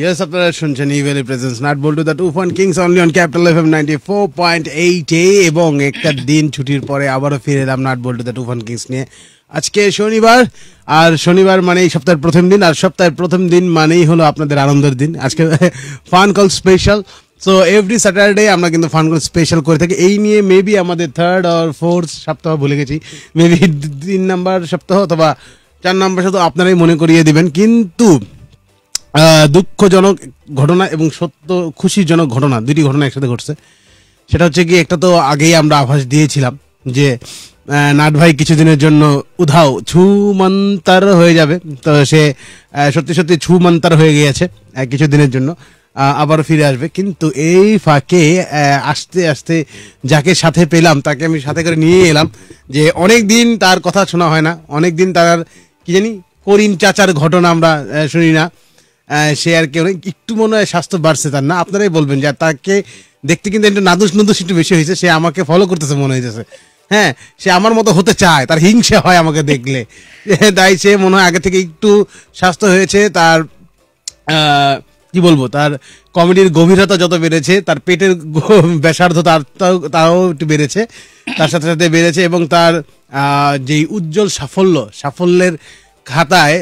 Yes আপনারা শুনছেন Evaly presents Nut Boltu the two point kings only on capital F M ninety four point eight এ এবং একটা দিন ছুটির পরে আবারও ফিরে এলাম Nut Boltu the two point kings নিয়ে। আজকে শনিবার, আর শনিবার মানে এই সপ্তাহের প্রথম দিন, আর সপ্তাহের প্রথম দিন মানেই হলো আপনাদের আনন্দের দিন। আজকে fun call special so every Saturday আমরা কিন্তু ফান কল স্পেশাল করে থাকি। এই নিয়ে মেবি আমাদের থার্ড আর ফোর্থ সপ্তাহ ভুলে গেছি। মেবি তিন নাম্বার সপ্তাহ অথবা চার নাম্বার শুধু আপনারাই মনে করিয়ে দিবেন। কিন্তু দুঃখজনক ঘটনা এবং সত্য, খুশিজনক ঘটনা দুটি ঘটনা একসাথে ঘটছে। সেটা হচ্ছে কি একটা তো আগেই আমরা আভাস দিয়েছিলাম যে নাট ভাই কিছুদিনের জন্য উধাও, ছুমন্তার হয়ে যাবে। তো সে সত্যি সত্যি ছুমন্তার হয়ে গিয়েছে কিছুদিনের জন্য। আবার ফিরে আসবে। কিন্তু এই ফাঁকে আস্তে আস্তে যাকে সাথে পেলাম, তাকে আমি সাথে করে নিয়ে এলাম যে অনেক দিন তার কথা শোনা হয় না। অনেক দিন তার, কি জানি, করিম চাচার ঘটনা আমরা শুনি না। সে আর কি অনেক একটু মনে হয় স্বাস্থ্য বাড়ছে তার না। আপনারাই বলবেন যে তাকে দেখতে কিন্তু একটু নাদুস নুদুস একটু বেশি হয়েছে। সে আমাকে ফলো করতেছে মনে হইতেছে। হ্যাঁ সে আমার মতো হতে চায়, তার হিংসা হয় আমাকে দেখলে। তাই সে মনে হয় আগে থেকে একটু স্বাস্থ্য হয়েছে, তার কি বলব, তার কমেডির গভীরতা যত বেড়েছে, তার পেটের ব্যাসার্ধ তার তাও- একটু বেড়েছে। তার সাথে সাথে বেড়েছে এবং তার যেই উজ্জ্বল সাফল্য, সাফল্যের খাতায়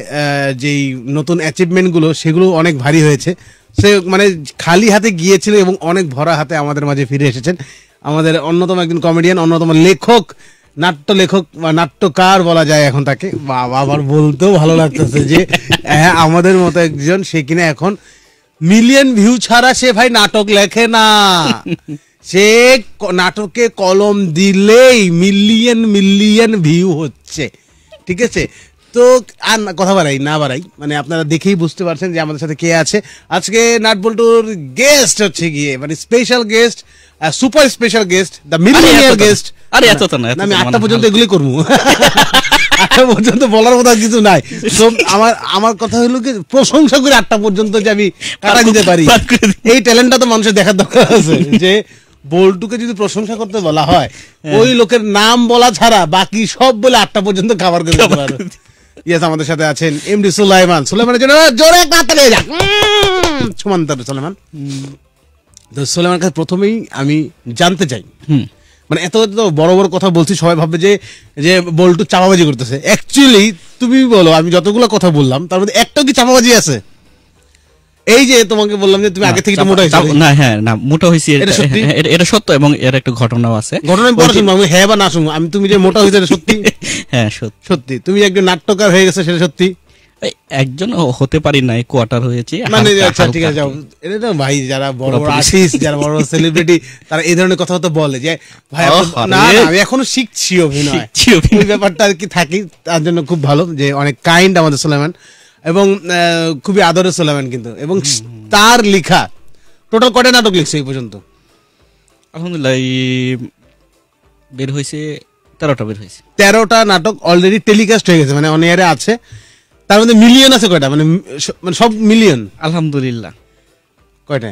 যেই নতুন অ্যাচিভমেন্টগুলো সেগুলো অনেক ভারী হয়েছে। সে মানে খালি হাতে গিয়েছিল এবং অনেক ভরা হাতে আমাদের মাঝে ফিরে এসেছেন। আমাদের অন্যতম একজন কমেডিয়ান অন্যতম লেখক নাট্য লেখক বা নাট্যকার বলা যায় এখন তাকে। বাবা আবার বলতেও ভালো লাগতেছে যে হ্যাঁ আমাদের মতো একজন, সে কিনা এখন মিলিয়ন ভিউ ছাড়া সে ভাই নাটক লেখে না। সে নাটকে কলম দিলেই মিলিয়ন মিলিয়ন ভিউ হচ্ছে। ঠিক আছে? তো আর কথা বাড়াই না বাড়াই। মানে আপনারা দেখেই বুঝতে পারছেন যে আমাদের সাথে কে আছে। আজকে নাটবল্টুর গেস্ট হচ্ছে গিয়ে মানে special guest super special guest the millionaire guest আরে এত তো না, আমি আটটা পর্যন্ত হয়। এগুলি করব। আটটা পর্যন্ত বলার মতো কিছু নাই। তো আমার আমার কথা হলো কি প্রশংসা করে আটটা পর্যন্ত যে আমি কাটা দিতে পারি। এই ট্যালেন্টটা তো মানুষের দেখার দরকার আছে। যে বল্টুকে যদি প্রশংসা করতে বলা হয় হ্যাঁ। ওই লোকের নাম বলা ছাড়া বাকি সব বলে আটটা পর্যন্ত খাবার করে ইয়েস আমাদের সাথে আছেন এমডি সুলাইমান। সুলাইমানের জন্য জোরে একটা হাত তালি যাক। সুমান সুমন্ত সুলাইমান। তো সুলাইমানের কাছে প্রথমেই আমি জানতে চাই। হুম। মানে এত এত বড় বড় কথা বলছি সবাই ভাববে যে যে বলটু চাপাবাজি করতেছে। অ্যাকচুয়ালি তুমি বলো আমি যতগুলো কথা বললাম তার মধ্যে একটা কি চাপাবাজি আছে? এই যে তোমাকে বললাম যে তুমি আগে থেকে মোটা হয়েছো না হ্যাঁ না মোটা হয়েছি এটা এটা সত্যি? হ্যাঁ, এটা- এটা সত্য এবং এর একটা ঘটনাও আছে। ঘটনা আমি পরে শুনব আমি হ্যাঁ বা না শুনব। আমি তুমি যে মোটা হয়েছে এটা সত্যি? হ্যাঁ সত্যি। সত্যি। তুমি একজন নাট্যকার হয়ে গেছে সেটা সত্যি? একজন হতে পারি নাই কোয়ার্টার হয়েছে মানে আচ্ছা ঠিক আছে যাও। এটা তো ভাই যারা বড় বড়। আর্টিস্ট যারা বড় বড় সেলিব্রিটি তারা এই ধরনের কথা তো বলে যে ভাই না আমি এখনও শিখছি অভিনয়। শিখছি অভিনয়। ব্যাপারটা আর কি থাকি তার জন্য খুব ভালো যে অনেক কাইন্ড আমাদের সুলাইমান এবং খুবই আদরে সুলাইমান কিন্তু। এবং তার লেখা টোটাল কটা নাটক লিখছে এই পর্যন্ত? আলহামদুলিল্লাহ এই বের হয়েছে তেরোটা বের হয়েছে। তেরোটা নাটক অলরেডি টেলিকাস্ট হয়ে গেছে মানে অন আছে। তার মধ্যে মিলিয়ন আছে কয়টা? মানে মানে সব মিলিয়ন আলহামদুলিল্লাহ। কয়টা?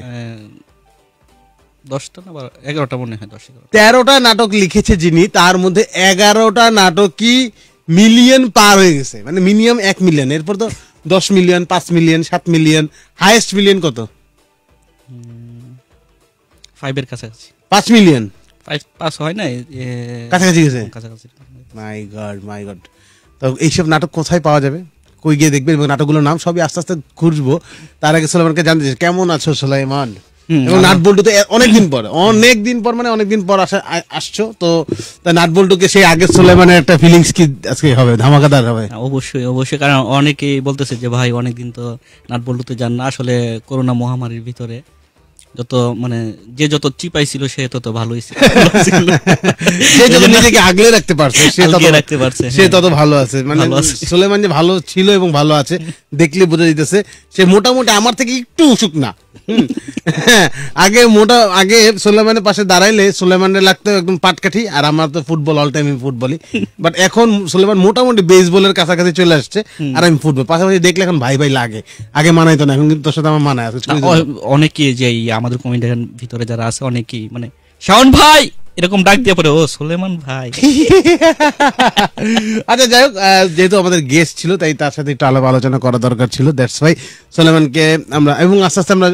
দশটা না এগারোটা মনে হয় দশ তেরোটা নাটক লিখেছে যিনি তার মধ্যে এগারোটা নাটকই মিলিয়ন পার হয়ে গেছে। মানে মিনিমাম এক মিলিয়ন এরপর তো দশ মিলিয়ন পাঁচ মিলিয়ন সাত মিলিয়ন হাইয়েস্ট মিলিয়ন কত? ফাইভের কাছাকাছি। পাঁচ মিলিয়ন ফাইভ পাস হয় না কাছাকাছি গেছে? কাছাকাছি। মাই গড মাই গড তো এইসব নাটক কোথায় পাওয়া যাবে? কই গিয়ে দেখবেন এবং নাটকগুলোর নাম সবই আস্তে আস্তে খুঁজবো। তার আগে সোলাইমানকে জানতে চাই, কেমন আছো সোলাইমান এবং নাট বল্টু তো অনেকদিন পর অনেক দিন পর মানে অনেকদিন পর আসা আসছো তো নাট বল্টুকে সেই আগের একটা ফিলিংস কি আজকে হবে ধামাকাদার হবে? হ্যাঁ, অবশ্যই অবশ্যই কারণ অনেকেই বলতেছে যে ভাই অনেকদিন তো নাট বল্টুতে যান না। আসলে করোনা মহামারীর ভিতরে যত মানে যে যত চিপাই ছিল সে তত ভালোই ছিল। সে যত নিজেকে আগলে রাখতে পারছে সে তত রাখতে পারছে, সে হ্যাঁ। তত ভালো আছে। মানে ভালো সুলেমান যে ভালো ছিল এবং ভালো আছে দেখলে বোঝা দিতেছে সে মোটামুটি আমার থেকে একটু উসুক না। আগে মোটা আগে সুলেমানের পাশে দাঁড়াইলে সুলেমানের লাগতো একদম পাটকাঠি আর আমার তো ফুটবল অল টাইম ফুটবলই। বাট এখন সুলেমান মোটামুটি বেসবলের কাছাকাছি চলে আসছে আর আমি ফুটবল। পাশাপাশি দেখলে এখন ভাই ভাই লাগে। আগে মানাইতো না এখন কিন্তু তোর সাথে আমার মানায় আছে অনেকে যে আমাদের কমিটির ভিতরে যারা আছে অনেকেই মানে শাওন ভাই! এরকম ডাক দিয়ে পরে ও সুলেমান ভাই। আচ্ছা যাই হোক যেহেতু আমাদের গেস্ট ছিল, তাই তার সাথে একটু আলাপ আলোচনা করা দরকার ছিল দ্যাটস ভাই সোলেমানকে আমরা, এবং আস্তে আস্তে আমরা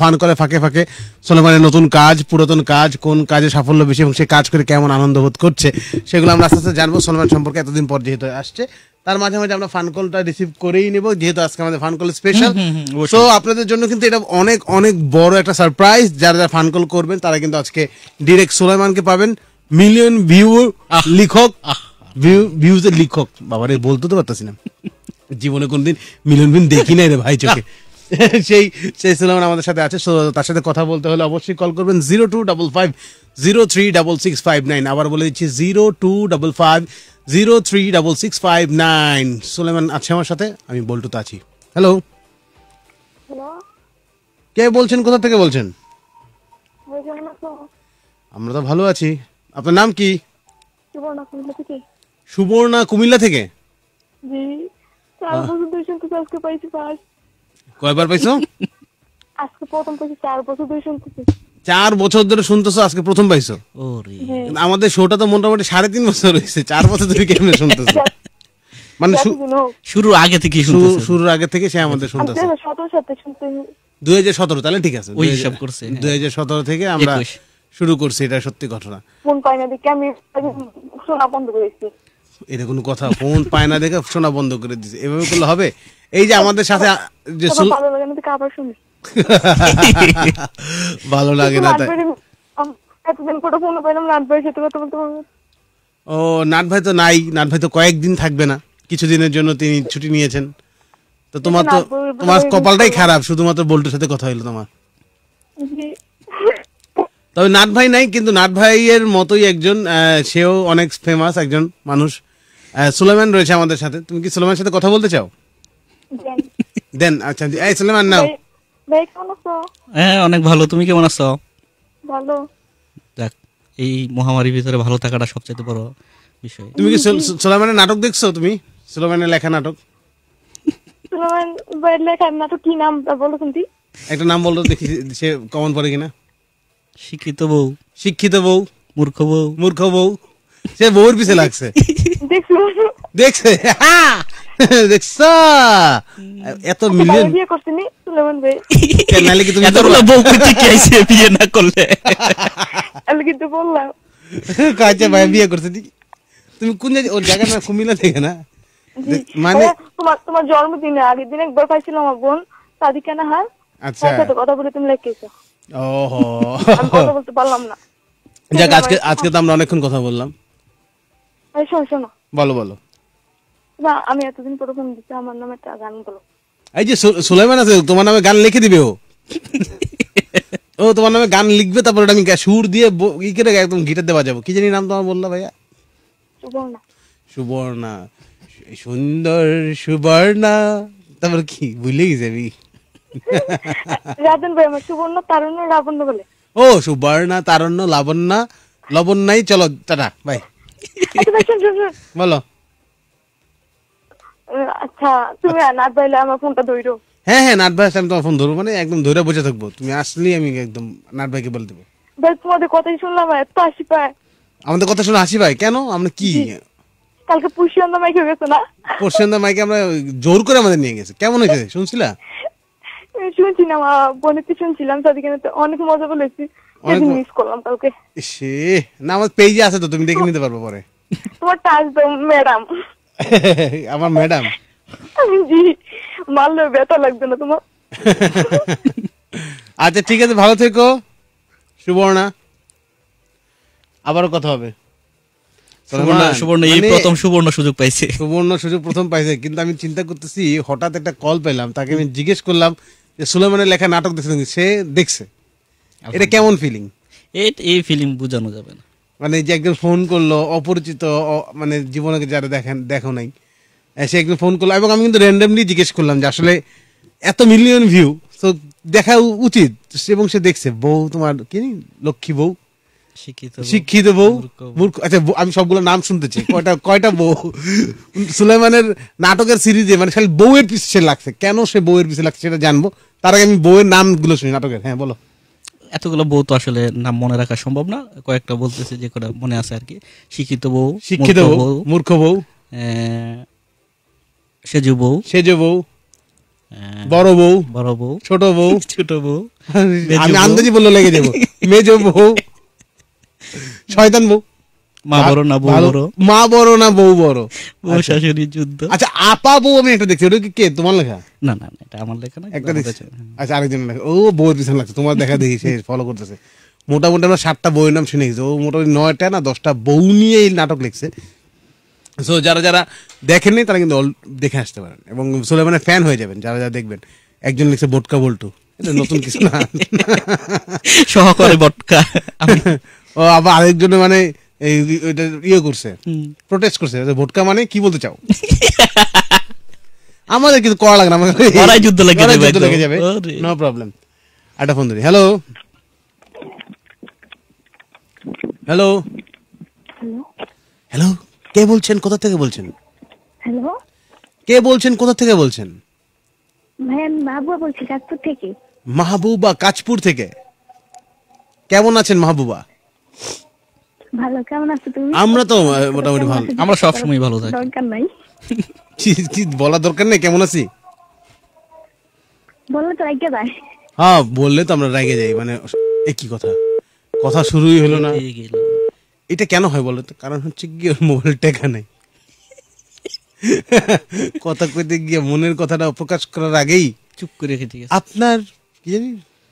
ফান করে ফাঁকে ফাঁকে সোলেমানের নতুন কাজ, পুরাতন কাজ, কোন কাজে সাফল্য বেশি এবং সে কাজ করে কেমন আনন্দ বোধ করছে, সেগুলো আমরা আস্তে আস্তে জানব। সোলেমান সম্পর্কে এতদিন পর যেহেতু আসছে তার মাঝে মাঝে আমরা ফান কলটা রিসিভ করেই নেব যেহেতু আজকে আমাদের ফান কল স্পেশাল সো আপনাদের জন্য কিন্তু এটা অনেক অনেক বড় একটা সারপ্রাইজ যারা যারা ফান কল করবেন তারা কিন্তু আজকে ডিরেক্ট সুলাইমানকে পাবেন। মিলিয়ন ভিউ লিখক। ভিউজের লিখক। বাবারে বলতে তো পারতাছি না। জীবনে কোনদিন মিলন বিন দেখি নাই রে ভাই চোখে। সেই সেই সুলেমান আমাদের সাথে আছে তার সাথে কথা বলতে হলে অবশ্যই কল করবেন zero two double five zero three double six five nine আবার বলে দিচ্ছি zero two double five zero three double six five nine Suleman আছে আমার সাথে? আমি বল্টুতে আছি। হ্যালো কে বলছেন? কোথা থেকে বলছেন? আমরা তো ভালো আছি। আপনার নাম কি? সুবর্ণা কুমিল্লা থেকে। জি। চার বছর ধরে শুনতেছি আজকে পাইছি ফার্স্ট কয়বার পাইছো? আজকে প্রথম পাইছি চার বছর ধরে শুনতেছি। চার বছর ধরে শুনতেছো আজকে প্রথম পাইছো? ওরে। কিন্তু আমাদের শোটা তো মোটামুটি সাড়ে তিন বছর হয়েছে চার বছর ধরে কেমনে শুনতেছো? মানে শু- যতদিন হোক। শুরু আগে থেকে শুরু- শুরুর আগে থেকে সে আমাদের আমি শুনতেছে। দুই হাজার সতেরো তাহলে ঠিক আছে। ওই হিসাব করছে, হ্যাঁ। দুই হাজার সতেরো থেকে আমরা শুরু করছি এটা সত্যি ঘটনা। ফোন পাই না দেখে আমি শোনা বন্ধ করেছি এটা কোনো কথা ফোন পায় না দেখে শোনা বন্ধ করে দিছে এভাবে করলে হবে? এই যে আমাদের সাথে যে ভালো লাগে না দেখে আবার শুনি। ভালো লাগে না তাই এতদিন করে ফোন পাইলাম নাটবাড়ির সাথে কথা বলতে পারব ও নাট ভাই তো নাই নাট ভাই তো কয়েকদিন থাকবে না। কিছুদিনের জন্য তিনি ছুটি নিয়েছেন। তো তোমার তো তোমার কপালটাই খারাপ শুধুমাত্র বল্টুর সাথে কথা হইল তোমার। তবে নাট ভাই নাই কিন্তু নাট ভাইয়ের মতোই একজন সেও অনেক ফেমাস একজন মানুষ। সুলেমান রয়েছে আমাদের সাথে। তুমি কি সুলেমানের সাথে কথা বলতে চাও। দেন। আচ্ছা এই সুলেমান নাও। ভাই- ভাই কেমন আছো? হ্যাঁ অনেক ভালো। তুমি কেমন আছো? ভালো। দেখ এই মহামারীর ভিতরে ভালো থাকাটা সবচেয়ে বড় বিষয়। তুমি কি সুলেমানের নাটক দেখছ তুমি? সুলেমানের লেখা নাটক? সুলেমান ভাইয়ের লেখা নাটক কি নাম? তা বলো শুনতি একটা নাম বলতো দেখি সে কমন পড়ে কিনা। শিক্ষিত বউ। শিক্ষিত বউ। মূর্খ বউ। মূর্খ বউ। সে বউর পিছে লাগছে। দেখছ? দেখছে দেখছ? এত মিলিয়ন বিয়ে করছিনি সুলেমান ভাই। নাহলে কি তুমি এতগুলো বউ করতে কি আইছে বিয়ে না করলে? আমি কিন্তু বললাম। কাছে ভাই বিয়ে করছে তুমি কোন ওর জায়গা না কুমিল্লা থেকে না? মানে তোমার তোমার জন্মদিনে আগের দিন একবার পাইছিল আমার বোন সাদিকা নাহার আচ্ছা। কথা বলে তুমি লেখকেছো ওহো। আমি কথা বলতে পারলাম না। যাক আজকে আজকে তো আমরা অনেকক্ষণ কথা বললাম। শোনো। বলো বলো। না আমি এতদিন পরে ফোন দিচ্ছি আমার নামে একটা গান বলো। এই যে সুলাইমান আছে তোমার নামে গান লিখে দিবে ও? ও তোমার নামে গান লিখবে তারপর আমি সুর দিয়ে ই করে একদম গিটার দেওয়া যাব। কি জানি নাম তোমার বললা ভাইয়া? সুবর্ণা। সুবর্ণা। সুন্দর সুবর্ণা। তারপর কি ভুলে গেছি আমি। রাজন ভাই আমার সুবর্ণ তারুণ্য রাবণ্য বলে। ও সুবর্ণা তারণ্য লাবণ্যা লবণ্যাই চলো টাটা বাই। আচ্ছা বলো। আচ্ছা তুমি নাচ বাইলে আমার ফোনটা ধরো হ্যাঁ হ্যাঁ নাট ভাই আমি তোমার ফোন ধরবো। মানে একদম ধরে বসে থাকব। তুমি আসলেই আমি একদম নাট ভাইকে বলে দেবো। ভাই তোমাদের কথাই শুনলাম এত হাসি পায়। আমাদের কথা শুনে হাসি ভাই কেন? আমরা কি? কালকে পুষি অন্ধ মাইকে গেছে না? পরশুন্দা মাইকে আমরা জোর করে আমাদের নিয়ে গেছে। কেমন হয়েছে? শুনছিলা? শুনছি না বোনেতে শুনছিলাম সাদিকে অনেক মজা বলেছি অনেক সেদিন মিস করলাম কালকে। সে না আমার পেজে আছে তো তুমি দেখে নিতে পারব পরে। তোমার টাচ দাও ম্যাডাম আমার ম্যাডাম। জি মারলে ব্যথা লাগবে না তোমার। আচ্ছা ঠিক আছে ভালো থেকো। সুবর্ণা। আবারও কথা হবে। সুবর্ণ এই মানে প্রথম সুবর্ণ সুযোগ পাইছে। সুবর্ণ সুযোগ প্রথম পাইছে কিন্তু আমি চিন্তা করতেছি হঠাৎ একটা কল পেলাম তাকে আমি জিজ্ঞেস করলাম যে সুলেমানের লেখা নাটক দেখছে সে দেখছে। এটা কেমন ফিলিং এই এই ফিল্ম বোঝানো যাবে না। মানে যে একজন ফোন করল অপরিচিত মানে জীবনে যারা দেখেন দেখো নাই সে একজন ফোন করল এবং আমি কিন্তু র্যান্ডামলি জিজ্ঞেস করলাম যে আসলে এত মিলিয়ন ভিউ তো দেখা উচিত। এবং সে দেখছে বউ তোমার কি? লক্ষ্মী বউ? শিক্ষিত বউ, শিক্ষিত বউ মূর্খ আচ্ছা আমি সবগুলো নাম শুনতেছি কয়টা কয়টা বউ? সুলাইমানের নাটকের সিরিজে মানে খালি বউয়ের পিছে সে লাগছে। কেন সে বউয়ের পিছে লাগছে সেটা জানব? তার আগে আমি বউয়ের নামগুলো শুনি নাটকের। হ্যাঁ বলো। এতগুলো বউ তো আসলে নাম মনে রাখা সম্ভব না। কয়েকটা বলতেছে যে কটা মনে আছে আর কি। শিক্ষিত বউ শিক্ষিত বউ মূর্খ বউ। আহ, সেজু বউ। সেজু বউ। বড় বউ। বড় বউ। ছোট বউ। ছোট বউ। আমি আন্দাজি বললে লেগে যাব। মেজ বউ। শয়তান বউ। মা বড় না বউ বড়? মা বড় না বউ বড়? বউ শাশুড়ির যুদ্ধ। আচ্ছা আপা বউ আমি একটা দেখছি ওটা কি কে? তোমার লেখা? না না এটা আমার লেখা না একটা দেখছি। আচ্ছা আরেকজন লেখা। ও বউয়ের পিছনে লাগছে তোমার দেখা দেখি সে ফলো করতেছে। মোটামুটি আমরা সাতটা বইয়ের নাম শুনে গেছি। ও মোটামুটি নয়টা না দশটা বউ নিয়ে এই নাটক লিখছে। সো যারা যারা দেখেননি তারা কিন্তু দেখে আসতে পারেন। এবং সুলেমানের ফ্যান হয়ে যাবেন যারা যারা দেখবেন। একজন লিখছে বোটকা বল্টু। এটা নতুন কিছু না। সহকারে বটকা। ও আবার আরেকজন মানে এই ইয়ে করছে প্রোটেস্ট করছে ভোটকা মানে কি বলতে চাও? আমাদের কিন্তু করা লাগে না আমাদের যুদ্ধ লাগিয়ে ওরাই যুদ্ধ লেগে যাবে। নো প্রবলেম একটা ফোন ধরি। হ্যালো হ্যালো হ্যালো কে বলছেন? কোথা থেকে বলছেন? হ্যালো কে বলছেন? কোথা থেকে বলছেন? মাহবুবা বলছি চাঁদপুর থেকে। মাহবুবা কাজপুর থেকে। কেমন আছেন মাহবুবা? ভালো কেমন আছো তুমি? আমরা তো মোটামুটি ভালো। আমরা সবসময় ভালো থাকি। দরকার নাই। কি কি বলার দরকার নেই? কেমন আছি? বললে তো রাইকে যায়। হ্যাঁ বললে তো আমরা রেগে যাই মানে এ কি কথা? কথা শুরুই হলো না। এটা কেন হয় বলো তো? কারণ হচ্ছে কি ওর মোবাইল টেকা নেই কথা কইতে গিয়ে মনের কথাটা প্রকাশ করার আগেই চুপ করে রেখে আপনার কি জানি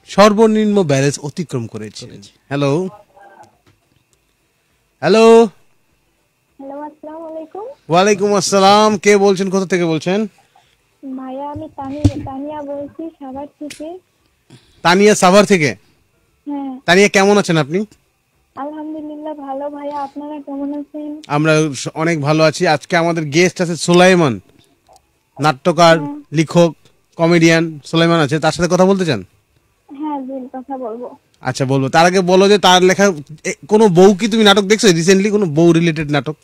সর্বনিম্ন ব্যালেন্স অতিক্রম করেছে। হ্যালো হ্যালো হ্যালো আসসালামু আলাইকুম ওয়ালাইকুম আসসালাম। কে বলছেন? কোথা থেকে বলছেন? ভাইয়া আমি তানিয়া তানিয়া বলছি সাভার থেকে। তানিয়া সাভার থেকে? হ্যাঁ। তানিয়া কেমন আছেন আপনি? আলহামদুলিল্লাহ ভালো ভাইয়া। আপনারা কেমন আছেন? আমরা অনেক ভালো আছি। আজকে আমাদের গেস্ট আছে সুলাইমান নাট্যকার লেখক কমেডিয়ান সুলাইমান আছে। তার সাথে কথা বলতে চান? হ্যাঁ কথা বলব। আচ্ছা বলব। তার আগে বলো যে তার লেখা কোনো বউ কি তুমি নাটক দেখছ? রিসেন্টলি কোনো বউ রিলেটেড নাটক?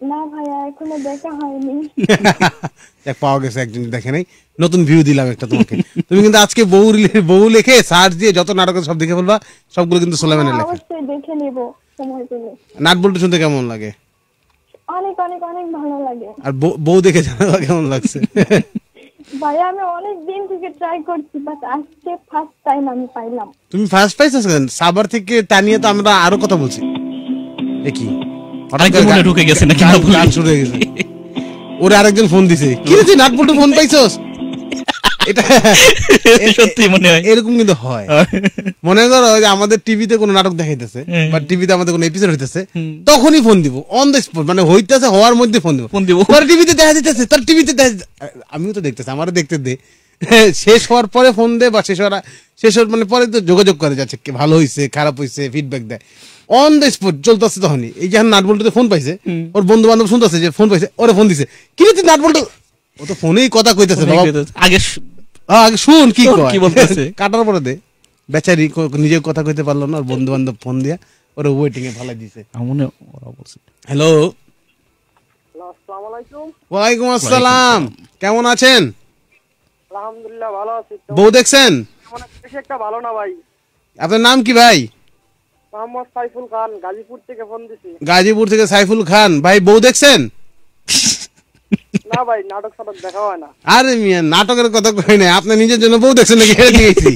না ভাইয়া এখনও দেখা হয়নি। দেখ পাওয়া গেছে একজন দেখে নাই। নতুন ভিউ দিলাম একটা তোমাকে। তুমি কিন্তু আজকে বউ রিলে- বউ লেখে সার্চ দিয়ে যত নাটক সব দেখে বলবা সবগুলো কিন্তু সুলাইমানের হ্যাঁ, লেখা। অবশ্যই দেখে নিব সময় পেলে। নাট বলতে শুনতে কেমন লাগে? অনেক অনেক অনেক ভালো লাগে। আর বউ- দেখে জানাবা কেমন লাগছে? ভাইয়া আমি অনেক দিন থেকে ট্রাই করছি বাট আজকে ফার্স্ট টাইম আমি পাইলাম। তুমি ফার্স্ট পাইছো সাবার থেকে টানিয়ে তো আমরা আরও কথা বলছি। এ কি? হঠাৎ করে মনে ঢুকে গেছে নাকি গান- শুরু হয়ে গেছে। ওরে আরেকজন ফোন দিছে। কি রে তুই নাটবল্টু ফোন পাইছস? এটা সত্যি মনে হয়। এরকম কিন্তু হয়। মনে করো যে আমাদের টিভিতে কোনো নাটক দেখাইতেছে। বা টিভিতে আমাদের কোনো এপিসোড হইতেছে তখনই ফোন দিব। অন দ্য স্পট মানে হইতেছে হওয়ার মধ্যে ফোন দিব। ফোন দিব। পরে টিভিতে দেখা তার টিভিতে দেখা আমিও তো দেখতেছি আমারও দেখতে দে। শেষ হওয়ার পরে ফোন দে বা শেষ হওয়ার শেষ হওয়ার মানে পরে তো যোগাযোগ করে যাচ্ছে ভালো হয়েছে খারাপ হয়েছে ফিডব্যাক দেয়। অন দ্য স্পট চলতেছে তখনই। এই যখন নাট বল্টুতে ফোন পাইছে ওর বন্ধু বান্ধব শুনতেছে যে ফোন পাইছে ওরে ফোন দিছে। কি রে তুই নাট বল্টু ও তো ফোনেই কথা কইতেছে বাবা। আগে আগে শুন কি। কি বলতেছে। কাটার পরে দে। বেচারি নিজে কথা কইতে পারল না ওর বন্ধু বান্ধব ফোন দিয়া ওরা ওয়েটিং এ ফালাই দিছে। মনে হয় ওরা বলছে। হ্যালো ওয়ালাইকুম আসসালাম। কেমন আছেন? আলহামদুলিল্লাহ ভালো আছি। বউ দেখছেন? বেশি একটা ভালো না ভাই। আপনার নাম কি ভাই? মোহাম্মদ সাইফুল খান গাজীপুর থেকে ফোন দিছি। গাজীপুর থেকে সাইফুল খান। ভাই বউ দেখছেন? না ভাই নাটক সাটক দেখা হয় না। আরে মিয়া নাটকের কথা কই না আপনি নিজের জন্য বউ দেখছেন নাকি? হেরে দিয়েছি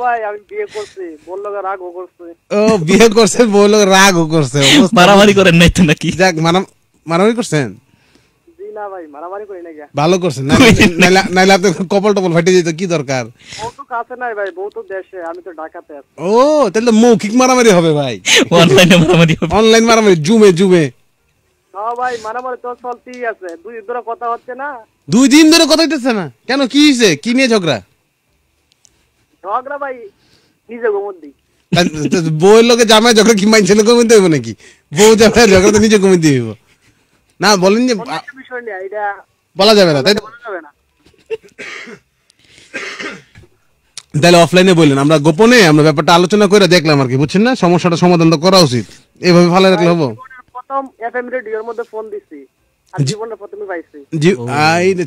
ভাই আমি বিয়ে করছি। বলল রাগও করছে। ও বিয়ে করছে বউ রাগও করছে মারামারি করেন নাই তো নাকি? যাক মারামারি করছেন? জি না ভাই মারামারি করি না গিয়া ভালো করছেন নাইলে- নাইলে কপাল টপাল ফাটে যেত কি দরকার? কাছে নাই ভাই বউ তো দেশে আমি তো ঢাকাতে ও তাহলে তো মৌখিক মারামারি হবে ভাই। অনলাইনে মারামারি অনলাইন মারামারি জুমে জুমে। হ্যাঁ ভাই মারামারি তো চলতেই আছে। দুই দিন ধরে কথা হচ্ছে না। দুই দিন ধরে কথা হইতেছে না? কেন কি কি নিয়ে ঝগড়া? ঝগড়া ভাই নিজে বউয়ের লোকে জামাই ঝগড়া কি মাইন ছেলে নাকি? বউ জামাই ঝগড়া তো নিজে না বলেন যে বিষয় নিয়ে এটা বলা যাবে না তাই বলা যাবে না। তাহলে অফলাইনে বললেন আমরা গোপনে আমরা ব্যাপারটা আলোচনা করে দেখলাম আর কি বুঝছেন না? সমস্যাটা সমাধান তো করা উচিত। এভাবে ভালো রাখলে হব? প্রথম এফএম রেডিওর মধ্যে ফোন দিছি।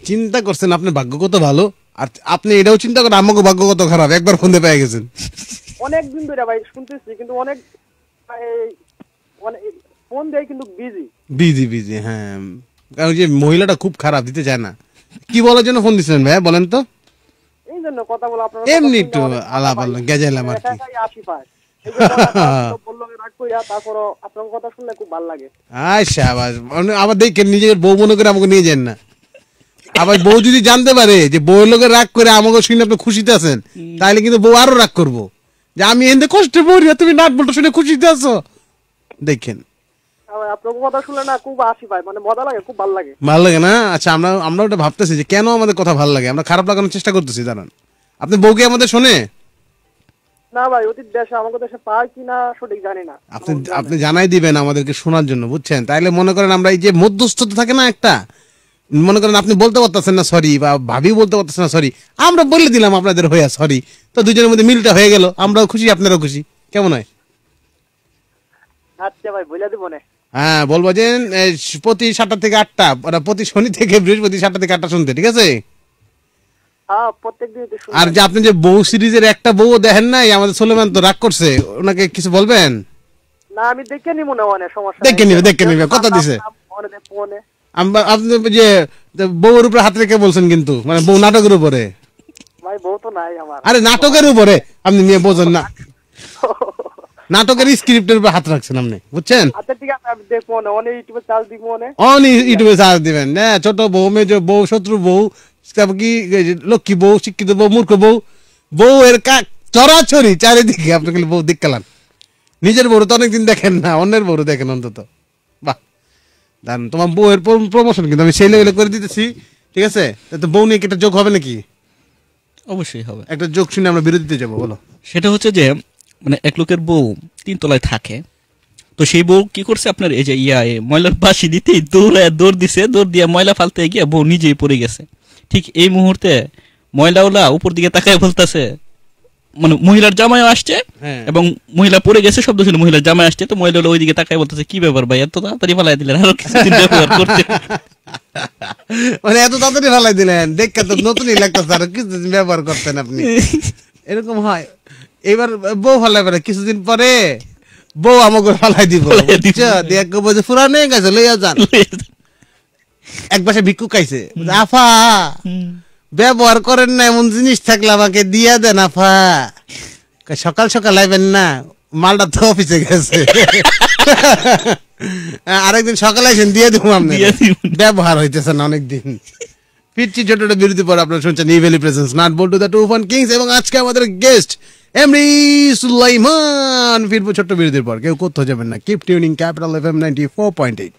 চিন্তা করছেন আপনার ভাগ্য কত ভালো? আর আপনি এটাও চিন্তা করেন আমাকে ভাগ্য কত খারাপ একবার ফোন পেয়ে গেছেন। অনেক দিন ধরে ভাই শুনতেছি কিন্তু অনেক ফোন দেয় কিন্তু বিজি বিজি বিজি হ্যাঁ। কারণ যে মহিলাটা খুব খারাপ দিতে চায় না। কি বলার জন্য ফোন দিচ্ছিলেন ভাই বলেন তো? এই জন্য কথা বলে আপনার এমনি একটু আলাপ আলাপ গেজাইলাম আর কি। আসি পায় এই জন্য আপনার বলল রাগ কইরা তারপরও আপনার কথা শুনলে খুব ভালো লাগে আবার দেখেন নিজের বউ মনে করে আমাকে নিয়ে যান না। আবার বউ যদি জানতে পারে যে বউয়ের লোকের রাগ করে আমাকে শুনে আপনি খুশিতে আছেন তাহলে কিন্তু বউ আরও রাগ করব। যে আমি কষ্টে পড়ি তুমি নাট বলটা শুনে খুশিতে আছো। দেখেন। আবার কথা শুনলে না খুব আসি পায় মানে মজা লাগে খুব ভালো লাগে ভালো লাগে না? আচ্ছা আমরা আমরা ওটা ভাবতেছি যে কেন আমাদের কথা ভালো লাগে? আমরা খারাপ লাগানোর চেষ্টা করতেছি জানান। আপনি বউকে আমাদের শোনে? না ভাই অতীত দেশে আমাদের দেশে পায় কিনা সঠিক জানি না। আপনি আপনি জানাই দিবেন আমাদেরকে শোনার জন্য বুঝছেন? তাইলে মনে করেন আমরা এই যে মধ্যস্থতা থাকে না একটা মনে করেন আপনি বলতে পারতেছেন না সরি বা ভাবি বলতে পারতেছেন না সরি আমরা বলে দিলাম আপনাদের হইয়া সরি তো দুজনের মধ্যে মিলটা হয়ে গেল আমরাও খুশি আপনারাও খুশি কেমন হয়? আচ্ছা ভাই বলে দিব না। হ্যাঁ বলব যে প্রতি সাতটা থেকে আটটা প্রতি শনি থেকে বৃহস্পতি সাতটা থেকে আটটা শুনতে ঠিক আছে হ্যাঁ প্রত্যেক দিন তো শুনি আর যে আপনি যে বউ সিরিজের একটা বউ দেখেন নাই আমাদের সোলেমান তো রাগ করছে। ওনাকে কিছু বলবেন? না আমি দেখে নিব না অনেক সমস্যা দেখে নিবে, দেখে নিবে, কথা দিছে। আপনি যে বউর উপরে হাত রেখে বলছেন কিন্তু মানে বউ নাটকের উপরে। আরে নাটকের উপরে? আপনি নিয়ে বোঝেন না। নাটকের স্ক্রিপ্টের উপরে হাত রাখছেন আপনি বুঝছেন? আচ্ছা ঠিক আছে আমি দেখব না অনেক ইউটিউবে চার্জ দিব মনে অন ইউটিউবে সার্চ দিবেন। না ছোট বউ মেজো বউ শত্রু বউ তারপর কি লক্ষ্মী বউ শিক্ষিত বউ মূর্খ বউ বউ এর কাক চরাচরি চারিদিকে আপনি খালি বউ দেখলাম নিজের বউ তো অনেকদিন দেখেন না অন্যের বউ দেখেন অন্তত। বাহ। দারুণ তোমার বউয়ের প্রমোশন কিন্তু আমি সেই লেভেলে করে দিতেছি ঠিক আছে? তো বউ নিয়ে একটা যোগ হবে নাকি? অবশ্যই হবে। একটা যোগ শুনে আমরা বিরোধিতে যাব বলো। সেটা হচ্ছে যে মানে এক লোকের বউ তিন তলায় থাকে। তো সেই বউ কি করছে আপনার এই যে ইয়া ময়লার বাসি দিতেই দৌড়ায় দৌড় দিছে দৌড় দিয়ে ময়লা ফালতে গিয়ে বউ নিজেই পড়ে গেছে। ঠিক এই মুহূর্তে ময়লাওলা উপর দিকে তাকায় বলতেছে মানে মহিলার জামাইও আসছে হ্যাঁ। এবং মহিলা পড়ে গেছে শব্দ শুনে মহিলার জামাই আসছে তো মহিলা ওই দিকে তাকায় বলতেছে কি ব্যাপার ভাই এত তাড়াতাড়ি ফালাই দিলেন আরও কিছুদিন ব্যবহার করতে। মানে এত তাড়াতাড়ি ফেলাই দিলেন দেখতে তো নতুনই লাগতেছে আর কিছুদিন ব্যবহার করতেন আপনি। এরকম হয়। এবার বউ ফালাই পারে কিছুদিন পরে বউ আমাকে ফালাই দিব? দিয়ে এক বলছে ফুরানে গেছে লইয়া যান। এক বাসে ভিক্ষু খাইছে। আফা ব্যবহার করেন না এমন জিনিস থাকলে আমাকে দিয়া দেন আফা। সকাল সকাল আইবেন না মালটা তো অফিসে গেছে। আরেকদিন সকালে আসেন দিয়ে দেবো আপনি ব্যবহার হইতেছে না অনেকদিন। ফিরছি ছোট ছোট বিরতি পর আপনারা শুনছেন Evaly presents Nut Boltu the two fun kings এবং আজকে আমাদের গেস্ট এমরি সুলাইমান। ফিরবো ছোট্ট বিরতির পর কেউ কোথাও যাবেন না। Keep tuning capital F M ninety four point eight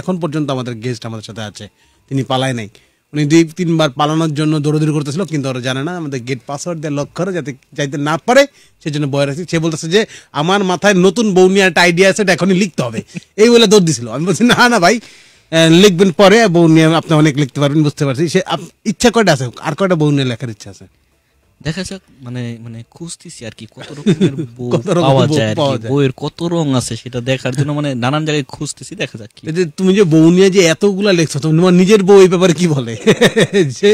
এখন পর্যন্ত আমাদের গেস্ট আমাদের সাথে আছে। তিনি পালায় নাই। উনি দুই, তিনবার পালানোর জন্য দৌড়দৌড়ি করতেছিল, কিন্তু ওরা জানে না আমাদের গেট পাসওয়ার্ড দিয়ে লক করে যাতে, যাইতে না পারে সেই জন্য বয় রাখছি। সে বলতেছে যে, আমার মাথায় নতুন বউ নিয়ে একটা আইডিয়া আছে, এটা এখনই লিখতে হবে। এই বলে দৌড় দিছিল। আমি বলছি, না না ভাই লিখবেন পরে, বউ নিয়ে আপনি অনেক লিখতে পারবেন, বুঝতে পারছি। সে ইচ্ছা কয়টা আছে আর কয়টা বউ নিয়ে লেখার ইচ্ছা আছে? দেখা যাক মানে মানে খুঁজতেছি আর কি কত রকমের বই পাওয়া যায় আর কি বইয়ের কত রং আছে সেটা দেখার জন্য মানে নানান জায়গায় খুঁজতেছি দেখা যাক যে তুমি যে বউ নিয়ে যে এতগুলা লেখছো তোমার নিজের বউ এই ব্যাপারে কি বলে? যে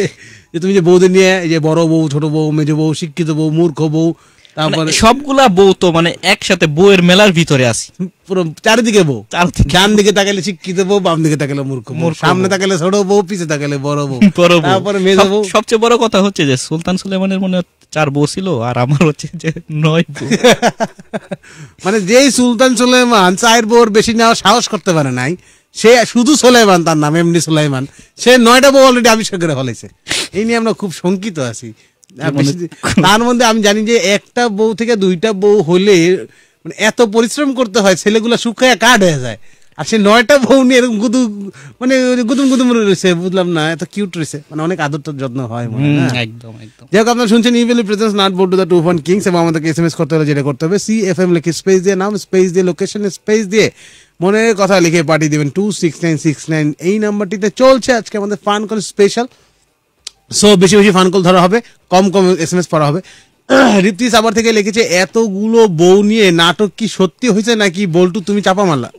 যে তুমি যে বউদের নিয়ে যে বড় বউ ছোট বউ মেজ বউ শিক্ষিত বউ মূর্খ বউ তারপরে মানে সবগুলা বউ তো মানে একসাথে বইয়ের মেলার ভিতরে আছি। পুরো চারিদিকে বউ। চারদিকে। ডান দিকে তাকালে শিক্ষিত বউ বাম দিকে তাকালে মূর্খ সামনে তাকালে ছোট বউ পিছে তাকালে বড় বউ। বড় বউ। তারপরে মেজ বউ। সবচেয়ে বড় কথা হচ্ছে যে সুলতান সুলেমানের মনে চার বউ ছিল আর আমার হচ্ছে যে নয় বউ। মানে যেই সুলতান সুলাইমান চায়ের বউর বেশি নেওয়ার সাহস করতে পারে নাই সে শুধু সুলাইমান তার নাম এমনি সুলাইমান সে নয়টা বউ অলরেডি আবিষ্কার করে ফেলেছে এই নিয়ে আমরা খুব শঙ্কিত আছি। তার মধ্যে আমি জানি যে একটা বউ থেকে দুইটা বউ হলে মানে এত পরিশ্রম করতে হয় ছেলেগুলো শুকায় কাঠ হয়ে যায়। আর সে নয়টা বউ নিয়ে এরকম গুদু মানে গুদুম গুদুম রয়েছে বুঝলাম না এত কিউট রয়েছে। মানে অনেক আদর যত্ন হয় মনে হয়? একদম একদম। যাই হোক আপনারা শুনছেন Evaly presents Nut Boltu two the two phone kings এবং আমাদেরকে এস এম এস করতে হলে যেটা করতে হবে সি এফ এম লিখে স্পেস দিয়ে নাম স্পেস দিয়ে লোকেশন স্পেস দিয়ে মনের কথা লিখে পাঠিয়ে দেবেন two six nine six nine এই নাম্বারটিতে চলছে আজকে আমাদের ফান কল স্পেশাল সো বেশি বেশি ফান কল ধরা হবে, কম কম এস এম এস পড়া হবে। ঋত্বিস আবার থেকে লিখেছে, এতগুলো বউ নিয়ে নাটক কি সত্যি হয়েছে নাকি বল্টু তুমি চাপা মারলা?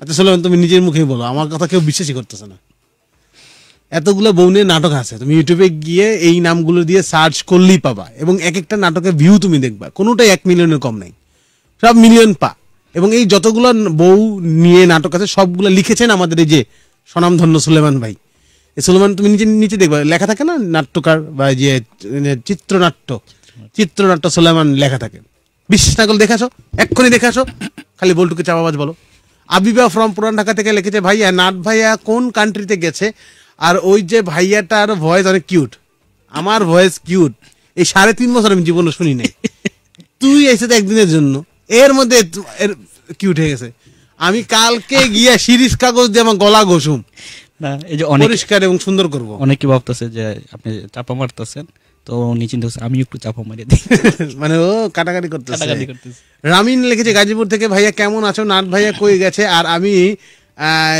আচ্ছা সোলেমান, তুমি নিজের মুখেই বলো, আমার কথা কেউ বিশ্বাসই করতেছে না। এতগুলো বউ নিয়ে নাটক আছে, তুমি ইউটিউবে গিয়ে এই নামগুলো দিয়ে সার্চ করলেই পাবা এবং এক একটা নাটকের ভিউ তুমি দেখবা। কোনোটাই এক মিলিয়নের কম নাই। সব মিলিয়ন পা। এবং এই যতগুলো বউ নিয়ে নাটক আছে, সবগুলো লিখেছেন আমাদের এই যে স্বনামধন্য সুলেমান ভাই। সুলেমান, তুমি নিচে নিচে দেখবা, লেখা থাকে না? নাট্যকার বা যে চিত্রনাট্য। চিত্রনাট্য সুলেমান লেখা থাকে। বিশ্বাস না করলে দেখাছো এক্ষুনি দেখাছো খালি বল্টুকে চাপাবাজ বলো। আবিবা ফ্রম পুরান ঢাকা থেকে লিখেছে, ভাইয়া, নাট ভাইয়া কোন কান্ট্রিতে গেছে? আর ওই যে ভাইয়াটার ভয়েস অনেক কিউট আমার ভয়েস কিউট এই সাড়ে তিন বছর আমি জীবনে শুনি নাই। তুই এসে তো একদিনের জন্য। এর মধ্যে এর কিউট হয়ে গেছে। আমি কালকে গিয়া শিরিষ কাগজ দিয়ে আমার গলা ঘষুম। না এই যে অনেক পরিষ্কার এবং সুন্দর করব। অনেকে ভাবতেছে যে আপনি চাপা মারতেছেন তো উনি চিন্তা করছে আমি একটু চাপা মারিয়ে দিই। মানে ও কাটাকাটি করতেছে। রামিন লিখেছে গাজীপুর থেকে ভাইয়া কেমন আছো? নাট ভাইয়া কই গেছে? আর আমি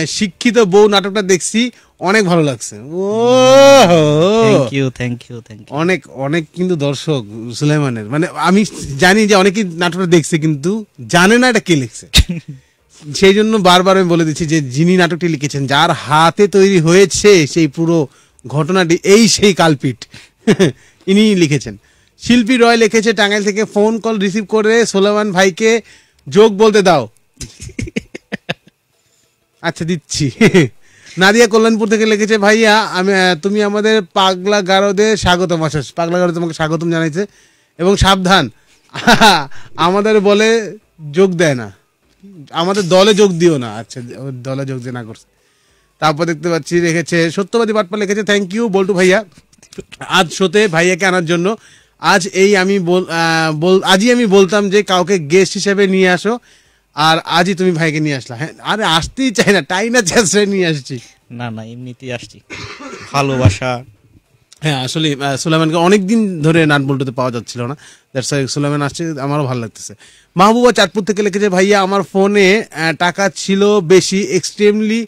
শিক্ষিত বউ নাটকটা দেখছি অনেক ভালো লাগছে। ও thank you thank you thank you অনেক অনেক কিন্তু দর্শক সুলেমানের মানে আমি জানি যে অনেকেই নাটকটা দেখছে কিন্তু জানে না এটা কে লিখছে। সেই জন্য বারবার আমি বলে দিচ্ছি যে যিনি নাটকটি লিখেছেন, যার হাতে তৈরি হয়েছে সেই পুরো ঘটনাটি, এই সেই কালপিট ইনি লিখেছেন। শিল্পী রয় লিখেছে, টাঙ্গাইল থেকে ফোন কল রিসিভ করে সোলেমান ভাইকে যোগ বলতে দাও। আচ্ছা দিচ্ছি। নাদিয়া কল্যাণপুর থেকে লিখেছে, ভাইয়া, আমি তুমি আমাদের পাগলা গারদে স্বাগতম আসাস পাগলা গারো তোমাকে স্বাগতম জানাইছে এবং সাবধান। আমাদের বলে যোগ দেয় না। আমাদের দলে যোগ দিও না। আচ্ছা দলে যোগ দিয়ে না করছে। তারপর দেখতে পাচ্ছি, রেখেছে, সত্যবাদী বাটপা লিখেছে থ্যাংক ইউ বল্টু ভাইয়া। আজ শোতে ভাইয়াকে আনার জন্য। আজ এই আমি বল আজই আমি বলতাম যে কাউকে গেস্ট হিসেবে নিয়ে আসো, আর আজই তুমি ভাইকে নিয়ে আসলা। হ্যাঁ আরে আসতেই চাই না, টাইনা চেষ্টা নিয়ে আসছি। না না, এমনিতেই আসছি। ভালোবাসা হ্যাঁ আসলে আহ, সুলাইমানকে অনেক দিন ধরে নাট বল্টুতে পাওয়া যাচ্ছিল না। দ্যাটস ওয়াই সুলাইমান আসছে আমারও ভালো লাগতেছে। মাহবুবা চাঁদপুর থেকে লিখেছে ভাইয়া আমার ফোনে টাকা ছিল বেশি এক্সট্রিমলি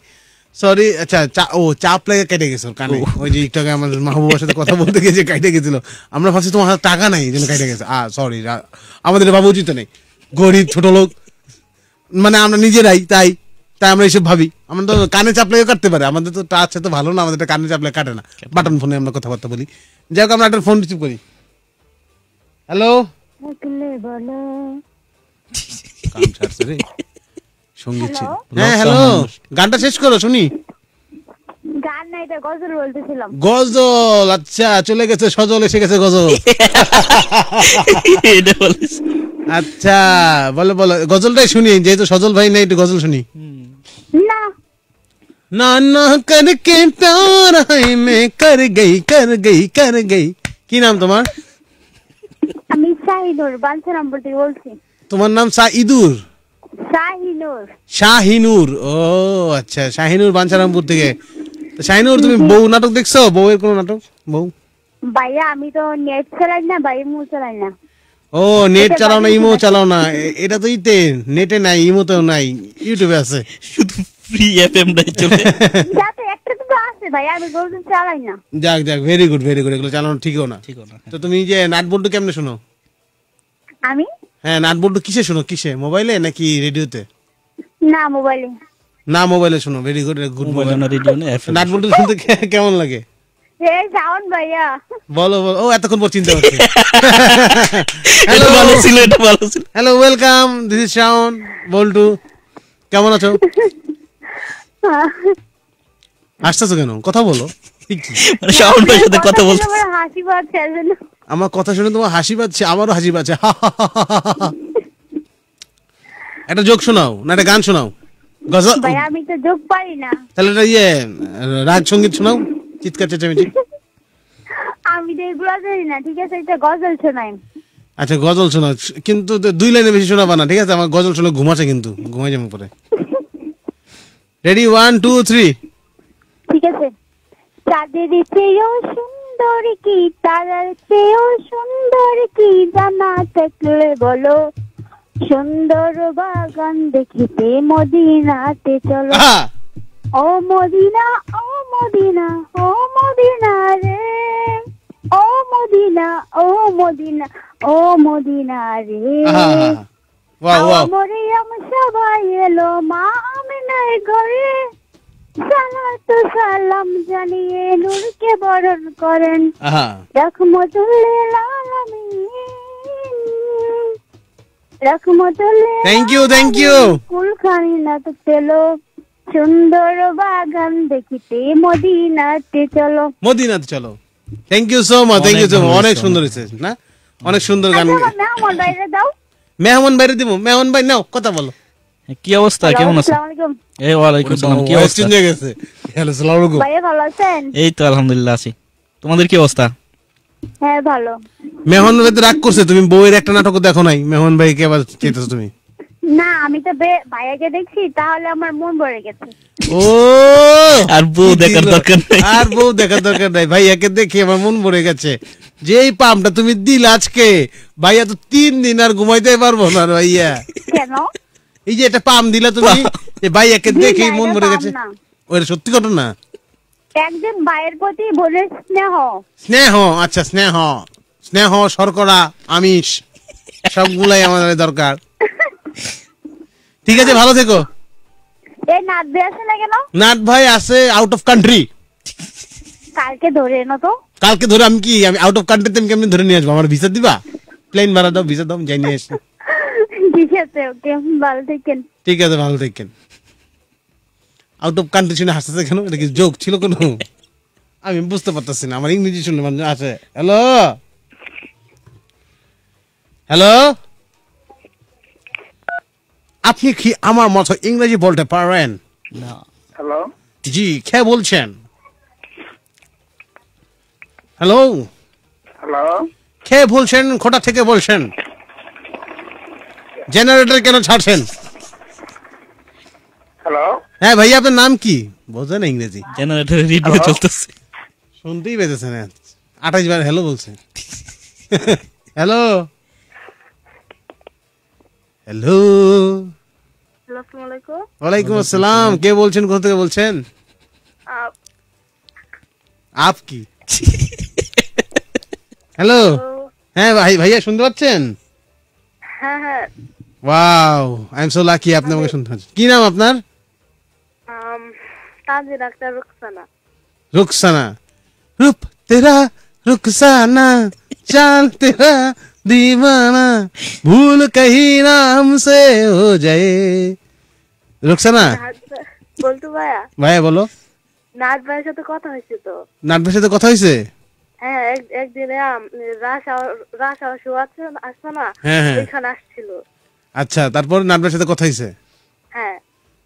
সরি আচ্ছা চা- ও চাপ লাগে কেটে গেছে কানে। ওই যে একটু আগে আমার মাহবুবার সাথে কথা বলতে গেছে কেটে গেছিল। আমরা ভাবছি তোমার হাতে টাকা নাই যেন কেটে গেছে। আ সরি আমাদের ভাবা উচিত নেই। গরিব ছোট লোক মানে আমরা নিজেরাই তাই। তাই আমরা এইসব ভাবি। আমরা তো কানে চাপলে কাটতে পারে। আমাদের তো টাচ তো ভালো না আমাদের এটা কানে চাপলে কাটে না। বাটন ফোনে আমরা কথাবার্তা বলি। যাই হোক আমরা একটা ফোন রিসিভ করি। হ্যালো সংগীত হ্যাঁ হ্যালো গানটা শেষ করো শুনি। গান না এটা গজল বলতেছিলাম। গজল আচ্ছা চলে গেছে সজল এসে গেছে গজল। আচ্ছা বলো বলো গজলটাই শুনি যেহেতু সজল ভাই নেই একটু গজল শুনি। নানা করকে প্যার মে কর গই কর গই কর গই কি নাম তোমার আমি শাহিনুর বালছারামপুর থেকে বলছি। তোমার নাম সাইদুর শাহিনুর। শাহিনুর ও আচ্ছা শাহিনুর বাঞ্ছারামপুর থেকে। শাহিনুর তুমি বউ নাটক দেখছ? বউয়ের কোন নাটক? বউ? ভাইয়া আমি তো নেট চালাই না ভাই মু চালাই না। ও নেট চালাও না ইমো চালাও না। এটা তো ইতে নেটে নাই ইমো তো নাই ইউটিউবে আছে। শুধু ফ্রি এফএম নাই চলে। যাতে একটা দুটো আছে ভাই আমি গোল্ড চালাই না। যাক যাক ভেরি গুড ভেরি গুড এগুলো চালানো ঠিকও না। ঠিক না। তো তুমি যে নাট বল্টু কেমনে শোনো? আমি? হ্যাঁ নাট বল্টু কিসে শোনো? কিসে? মোবাইলে নাকি রেডিওতে? না মোবাইলে। না মোবাইলে শোনো very good good mobile mobile. না রেডিও না এফএম নাট বল্টু শুনতে কেমন লাগে? এই যাওন ভাইয়া। বলো বলো ও এতক্ষণ পর চিন্তা করছি এটা ভালো ছিল এটা ভালো ছিল। Hello welcome this is Shaon Boltu. কেমন আছো? আসতেছো কেন? কথা বলো। ঠিক মানে সাথে কথা বলতে হাসি পাচ্ছে আমার কথা শুনে তোমার হাসি পাচ্ছে আমারও হাসি পাচ্ছে। একটা যোগ শোনাও না একটা গান শোনাও। গজল ভাইয়া আমি তো যোগ পারি না। তাহলে একটা ইয়ে রাগ সংগীত শোনাও চিৎকার চেঁচামেচি। আমি তো এগুলো জানি না ঠিক আছে? এটা গজল শোনাই। আচ্ছা গজল শোনাও। কিন্তু দুই লাইনে বেশি শোনাবা না ঠিক আছে? আমার গজল শোনা ঘুমাচ্ছে কিন্তু ঘুমাই যাব পরে। রেডি ওয়ান টু থ্রি ঠিক আছে। চাঁদের চেয়েও সুন্দর কি তারার চেয়েও সুন্দর কি জানা থাকলে বলো। সুন্দর বাগান দেখিতে মদিনাতে চলো। ও মদিনা ও মদিনা ও মদিনা রে। ও মদিনা ও মদিনা ও মদিনা রে। মরিয়ম সবাই এলো মা আমিনার ঘরে সালাত সালাম জানিয়ে নূরকে বরণ করেন রহমতুল্লিল আলামিন রহমতুল্লিল. কুলখানি সুন্দর বাগান দেখিতে মদিনাতে চলো মদিনাতে চলো thank you so much thank you so much অনেক সুন্দর হয়েছে। না? অনেক সুন্দর গান আচ্ছা, মেহমান দাও। মেহমান বাইরে দিব মেহমান ভাই নাও কথা বলো। কি অবস্থা? কেমন আছো আসসালামু আলাইকুম। এই ওয়ালাইকুম আসসালাম কি অবস্থা? change হয়ে গেছে। হ্যালো সালাম আলাইকুম ভাইয়া ভালো আছেন? এই তো আলহামদুলিল্লাহ আছি। তোমাদের কি অবস্থা? হ্যাঁ ভালো। মেহমান ভাই তো রাগ করছে তুমি বউয়ের একটা নাটক দেখো নাই। মেহমান ভাই কে আবার চেতেছো তুমি? না আমি তো ভাইয়াকে দেখছি তাহলে আমার মন ভরে গেছে। ও! আর বউ দেখার দরকার নাই। আর বউ দেখার দরকার নাই। ভাইয়াকে দেখে আমার মন ভরে গেছে। যে এই পামটা তুমি দিল আজকে ভাইয়া তো তিন দিন আর ঘুমাইতে পারব না ভাইয়া। কেন? এই যে এটা পাম দিলা তুমি যে ভাইয়াকে দেখে মন ভরে গেছে। ওটা সত্যি ঘটনা একজন ভাইয়ের প্রতি বোনের স্নেহ। স্নেহ আচ্ছা স্নেহ। স্নেহ শর্করা আমিষ সবগুলাই আমাদের দরকার। ঠিক আছে ভালো থেকো। এই নাচবে আসে না কেন? নাট ভাই আছে আউট অফ কান্ট্রি কালকে ধরে এনো তো। কালকে ধরে আমি কি আমি আউট অফ কান্ট্রিতে আমি কেমনি ধরে নিয়ে আসব? আমার ভিসা দিবা? প্লেন ভাড়া দাও ভিসা দাও যাই নিয়ে আসি। ঠিক আছে ওকে ভালো থাকেন। ঠিক আছে ভালো থাকেন। আউট অফ কান্ট্রি শুনে হাসতেছে কেন? এটা কি জোক ছিল কোনো? আমি বুঝতে পারতেছি না আমার ইংরেজি শুনলে মানে আছে হ্যালো হ্যালো আপনি কি আমার মতো ইংরেজি বলতে পারেন? না হ্যালো জি কে বলছেন? হ্যালো? হ্যালো? কে বলছেন? কোথা থেকে বলছেন? জেনারেটর কেন ছাড়ছেন? হ্যালো? হ্যাঁ ভাইয়া আপনার নাম কি? বোঝে না ইংরেজি জেনারেটর রেডিও চলতেছে। শুনতেই পেতেছে না আঠাইশ বার হ্যালো বলছেন। হ্যালো? হ্যালো? আসসালামু ওয়ালাইকুম আসসালাম। কে বলছেন? কোথা থেকে বলছেন? আপ কি? হ্যালো হ্যাঁ ভাই ভাইয়া শুনতে পাচ্ছেন হ্যাঁ হ্যাঁ wow I am so lucky আপনি আমাকে শুনতে পাচ্ছেন কি নাম আপনার তাজি ডাক্তার রুকসানা रुखसाना रूप तेरा रुखसाना चाल तेरा दीवाना भूल कहीं ना हमसे हो जाए রুকসানা বলতু ভাইয়া ভাইয়া বলো নাচ ভাইয়ের সাথে কথা হয়েছে তো নাটবের সাথে কথা হয়েছে হ্যাঁ একদিনে রাস আছে আসছে না? হ্যাঁ, হ্যাঁ। আসছিল। আচ্ছা তারপর নাটবের সাথে কথা হয়েছে হ্যাঁ।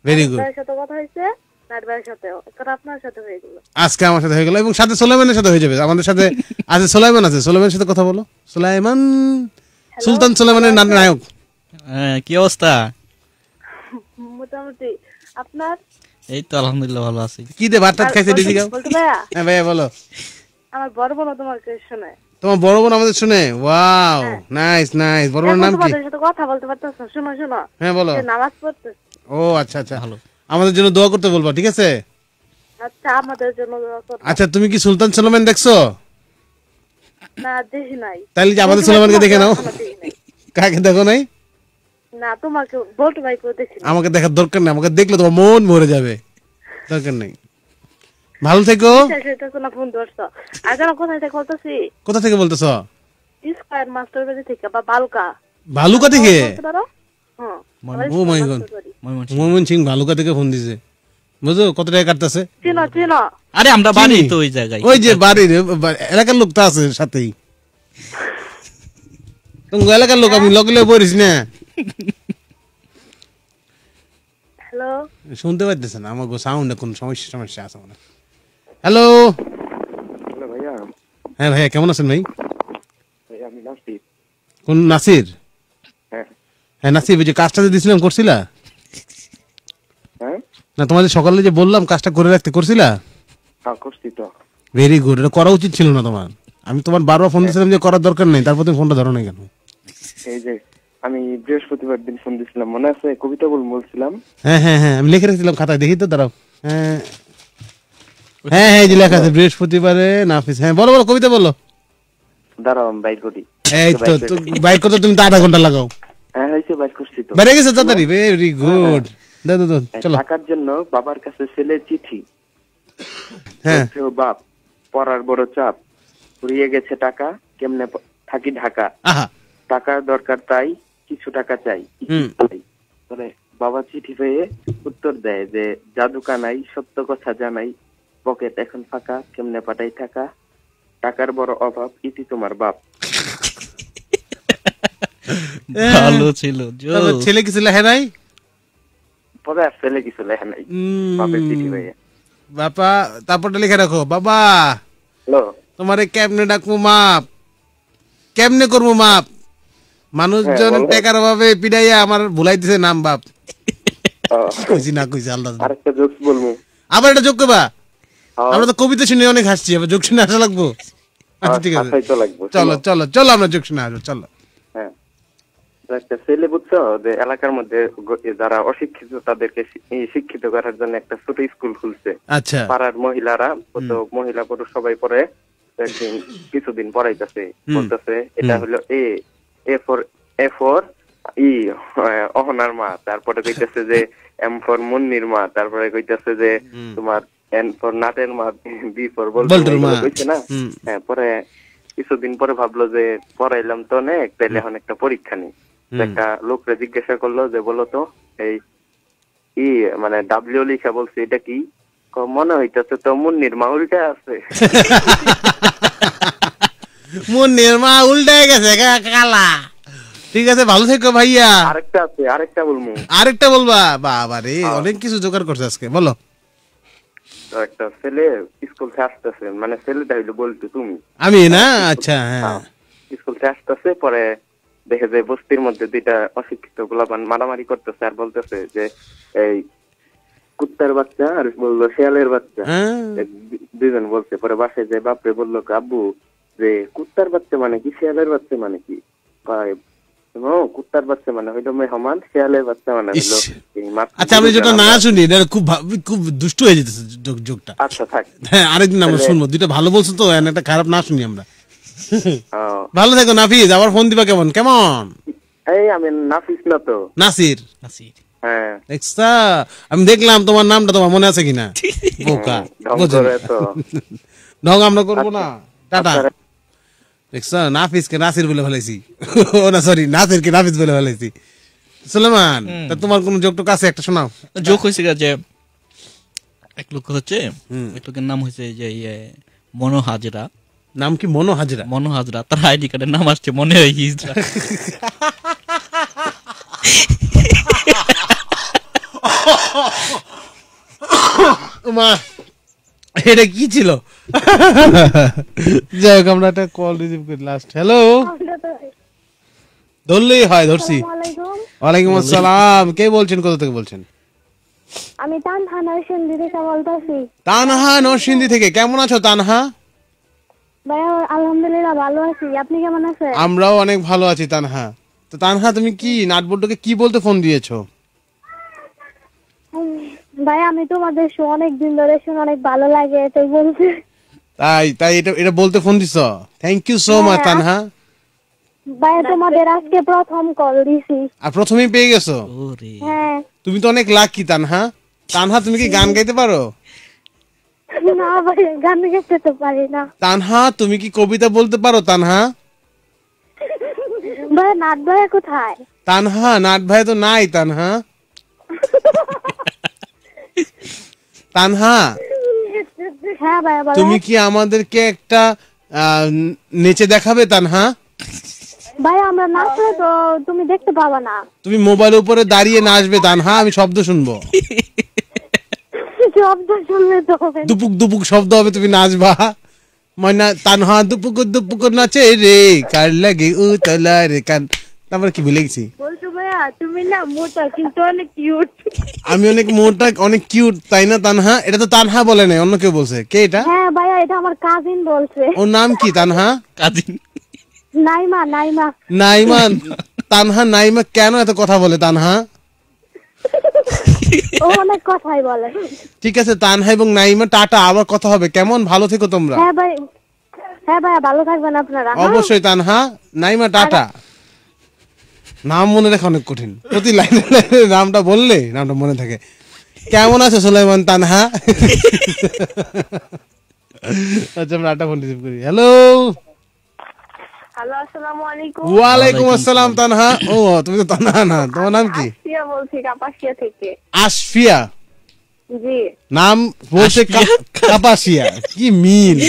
ভেরি গুড সাথে কথা হয়েছে এখন হয়ে আজকে আমার সাথে হয়ে গেল এবং সাথে সোলাইমানের সাথে হয়ে যাবে। আমাদের সাথে আছে সোলাইমান আছে। সোলাইমানের সাথে কথা বলো। সোলাইমান সুলতান সোলাইমানের নায়ক। হ্যাঁ, কি অবস্থা? মোটামুটি। আপনার? এই তো আলহামদুলিল্লাহ ভালো আছি। কি দে ভাত খাইছে দিদি গাও হ্যাঁ ভাইয়া বলো। আমার বড় বোন তোমাকে শোনায়। তোমার বড় বোন আমাদের শুনে? ওয়াও নাইস নাইস বড় বোনের নাম কি? তোমাদের সাথে কথা বলতে পারতেছ শোনো শোনো। হ্যাঁ বলো। নামাজ পড়তে। ও আচ্ছা আচ্ছা। ভালো। আমাদের জন্য দোয়া করতে বলব ঠিক আছে? আচ্ছা আমাদের জন্য দোয়া করো। আচ্ছা তুমি কি সুলতান সুলেমান দেখছ? না দেখি নাই। তাহলে যে আমাদের সুলেমানকে দেখে নাও। তোমাকে দেখি নাই। কাকে দেখো নাই? না তোমাকে বলতে ভাই দেখি আমাকে দেখার দরকার নেই। আমাকে দেখলে তোমার মন মরে যাবে। দরকার নেই। ভালো থেকো। কোথা থেকে বলতেছ? স্কয়ার মাস্টার বাড়ি থেকে বা বালকা। ভালুকা থেকে? সিং ভালুকা থেকে ফোন দিছে। বুঝো কত টাকা কাটতেছে? চিনো চিনো। আরে আমরা বাড়ি তো ওই জায়গায়। ওই যে বাড়ির এলাকার লোক তো আছে সাথেই। তোমার এলাকার লোক আমি লগলে পড়িস না। হ্যালো। শুনতে পাইতেছে না আমার সাউন্ডে কোন সমস্যা সমস্যা আছে মনে হ্যালো হ্যালো ভাইয়া। হ্যাঁ ভাইয়া কেমন আছেন ভাই? আমি নাসির। কোন নাসির? হ্যাঁ। হ্যাঁ নাসির ওই যে কাজটা যে দিছিলাম করছিলা? হ্যাঁ? না তোমাদের সকালে যে বললাম কাজটা করে রাখতে করছিলা? হ্যাঁ করছি তো। ভেরি গুড এটা করা উচিত ছিল না তোমার। আমি তোমার বারবার ফোন দিয়েছিলাম যে করার দরকার নেই তারপর তুমি ফোনটা ধরো না কেন? এই যে আমি বৃহস্পতিবার দিন ফোন দিছিলাম মনে আছে? কবিতা বল বলছিলাম। হ্যাঁ হ্যাঁ হ্যাঁ আমি লিখে রেখেছিলাম খাতায় দেখি তো দাঁড়াও। হ্যাঁ হ্যাঁ হ্যাঁ এই যে লেখা আছে বৃহস্পতিবারে নাফিস। হ্যাঁ বলো বলো কবিতা বলো। দাঁড়াও বাইর করি। এই তো বাইক করতে তুমি তো আধা ঘণ্টা লাগাও। হ্যাঁ হয়েছে বাইর করছি তো। বেড়ে গেছে তাড়াতাড়ি ভেরি গুড দাদা দাদা চলো। টাকার জন্য বাবার কাছে ছেলে চিঠি। হ্যাঁ। বাপ পড়ার বড় চাপ। ফুরিয়ে গেছে টাকা কেমনে থাকি ঢাকা। টাকার দরকার তাই কিছু টাকা চাই বাবা চিঠি পেয়ে উত্তর দেয় যে জাদু কানাই সত্য কথা জানাই পকেট এখন ফাঁকা কেমনে পাঠাই থাকা? টাকার বড় অভাব ইতি তোমার বাপ। ভালো ছিল তারপর ছেলে কিছু লেখে নাই? পরে ছেলে কিছু লেখা নাই। বাপের চিঠি পেয়ে বাবা তারপরটা লিখে রাখো। বাবা হ্যালো। তোমারে কেমনে ডাকবো মাপ? কেমনে করব মাপ? মানুষজন হ্যাঁ। টেকার অভাবে পিড়াইয়া আমার ভুলাই দিছে নাম বাপ। কইছি না কইছি আল্লাহ আরেকটা জোকস বলব। আবার এটা যোগ করবা হ্যাঁ, আমরা তো কবিতা শুনে অনেক হাসছি আবার যোগ শুনে আসা লাগবো? আচ্ছা ঠিক আছে। চলো চলো। চলো আমরা যোগ শুনে আসব চলো। হ্যাঁ। একটা ছেলে বুঝছ যে এলাকার মধ্যে যারা অশিক্ষিত তাদেরকে শিক্ষিত করার জন্য একটা ছোট স্কুল খুলছে। আচ্ছা। পাড়ার মহিলারা কত মহিলা পুরুষ সবাই পড়ে একদিন কিছুদিন পড়াইতেছে বলতেছে এটা হলো এ এ ফর এ ফর ই অহনার মা। তারপরে কইতেছে যে এম ফর মুন্নির মা। তারপরে কইতেছে যে তোমার এন ফর বি ফর। না? হ্যাঁ পরে কিছুদিন পরে ভাবলো যে পড়াইলাম তো অনেক তাইলে এখন একটা পরীক্ষা নিই। একটা লোকরে জিজ্ঞাসা করল যে বলো তো এই ই মানে ডাব্লিউ লিখা বলছে এটা কি? মনে হইতেছে তো মুন্নির মা উল্টে আছে। মুন্নির মা উল্টায় গেছে কালা। ঠিক আছে ভালো থেকো ভাইয়া। আরেকটা আছে আরেকটা বলব আরেকটা বলবা? বাবা রে অনেক কিছু জোগাড় করছে আজকে বলো। একটা ছেলে স্কুল থেকে আসতেছে মানে ছেলেটা হইল বলতো তুমি? আমি না? আচ্ছা হ্যাঁ। স্কুল থেকে আসতেছে পরে দেখে যে বস্তির মধ্যে দুইটা অশিক্ষিত গোলাপান মারামারি করতেছে আর বলতেছে যে এই কুত্তার বাচ্চা আর বলল শিয়ালের বাচ্চা। হ্যাঁ। এক দু- দুইজন বলছে পরে বাসায় যে বাপরে বলল আব্বু যে কুত্তার বাচ্চা মানে কি? শিয়ালের বাচ্চা মানে কি? কুত্তার বাচ্চা মানে হইল মেহমান শিয়ালের বাচ্চা মানে হইল আচ্ছা আমি যেটা না শুনি এটা খুব খুব দুষ্ট হয়ে যেতেছে যোগটা আচ্ছা থাক। হ্যাঁ আরেকদিন আমরা শুনব। দুইটা ভালো বলছো তো একটা খারাপ না শুনি আমরা। ভালো থেকো নাফিজ আবার ফোন দিবা কেমন? কেমন? এই আমি নাফিস না তো। নাসির। নাসির। হ্যাঁ। আমি দেখলাম তোমার নামটা তোমার মনে আছে কিনা? বোকা। ঢং বোঝো ঢং আমরা করব না। টাটা। দেখছ নাফিসকে নাসির বলে ফেলেছি ও না সরি নাসিরকে নাফিস বলে ফেলেছি সুলেমান তা তোমার কোন যোগটোক আছে একটা শোনাও? যোগ হয়েছে যে এক লোক হচ্ছে এক লোকের নাম হয়েছে যে ইয়ে মনো হাজরা। নাম কি মনো হাজরা? মনো হাজরা তার আইডি কার্ডের নাম আসছে মনে হয় হিজরা। মা এটা কি ছিল? যাই হোক আমরা একটা কল রিসিভ করি লাস্ট হ্যালো ধরলেই হয় ধরছি। ওয়ালাইকুম আসসালাম। কে বলছেন? কোথা থেকে বলছেন? আমি তানহা নরসিংদী থেকে বলতেছি। তানহা নরসিংদী থেকে। কেমন আছো তানহা? ভাইয়া আলহামদুলিল্লাহ ভালো আছি। আপনি কেমন আছেন? আমরাও অনেক ভালো আছি তানহা। তো তানহা তুমি কি নাটবল্টুকে কি বলতে ফোন দিয়েছ? ভাই আমি তোমাদের শো অনেক দিন ধরে শুনে অনেক ভালো লাগে তাই বলছি। তাই তাই এটা এটা বলতে ফোন দিছ? Thank you so much. Tanha. ভাইয়া তোমাদের আজকে প্রথম কল দিছি। আর প্রথমেই পেয়ে গেছো? হ্যাঁ। তুমি তো অনেক লাকি তানহা। তানহা তুমি কি গান গাইতে পারো? না ভাই গান গাইতে তো পারি না। তানহা তুমি কি কবিতা বলতে পারো তানহা? ভাই নাট ভাই কোথায়? তানহা নাট ভাই তো নাই তানহা। তানহা হ্যাঁ ভাইয়া বলো। তুমি কি আমাদেরকে একটা আহ, নেচে দেখাবে তানহা? ভাই আমরা নাচলে তো তুমি দেখতে পাবা না। তুমি মোবাইলের উপরে দাঁড়িয়ে নাচবে তানহা আমি শব্দ শুনব। শব্দ শুনলে তো হবে। না। দুপুক দুপুক শব্দ হবে তুমি নাচবা। ময়না তানহা দুপুক দুপুক নাচে রে কার লাগে ও রে কান। তারপরে কি ভুলে গেছি? বলছো ভাইয়া তুমি না মোটা কিন্তু অনেক কিউট আমি অনেক মোটা অনেক কিউট তাই না তানহা? এটা তো তানহা বলে নাই অন্য কেউ বলছে। কে এটা? হ্যাঁ ভাইয়া এটা আমার কাজিন বলছে। ওর নাম কি তানহা? কাজিন। নাইমা নাইমা। নাইমান তানহা নাইমা কেন এত কথা বলে তানহা? ও অনেক কথাই বলে। ঠিক আছে তানহা এবং নাইমা টাটা আবার কথা হবে। কেমন? ভালো থেকো তোমরা। হ্যাঁ ভাই হ্যাঁ ভাইয়া ভালো থাকবেন আপনারা। হ্যাঁ? অবশ্যই তানহা। নাইমা টাটা। নাম মনে রাখা অনেক কঠিন। প্রতি লাইনে লাইনে নামটা বললে নামটা মনে থাকে। কেমন আছো সুলাইমান তানহা? আচ্ছা আমরা আটা ফোন রিসিভ করি। হ্যালো। হ্যালো আসসালামু আলাইকুম। ওয়ালাইকুম আসসালাম তানহা। ও তুমি তো তানহা না তোমার নাম কি? আশফিয়া বলছি কাপাসিয়া থেকে। আশফিয়া জি। নাম বলছে কাপাসিয়া। কি মিল?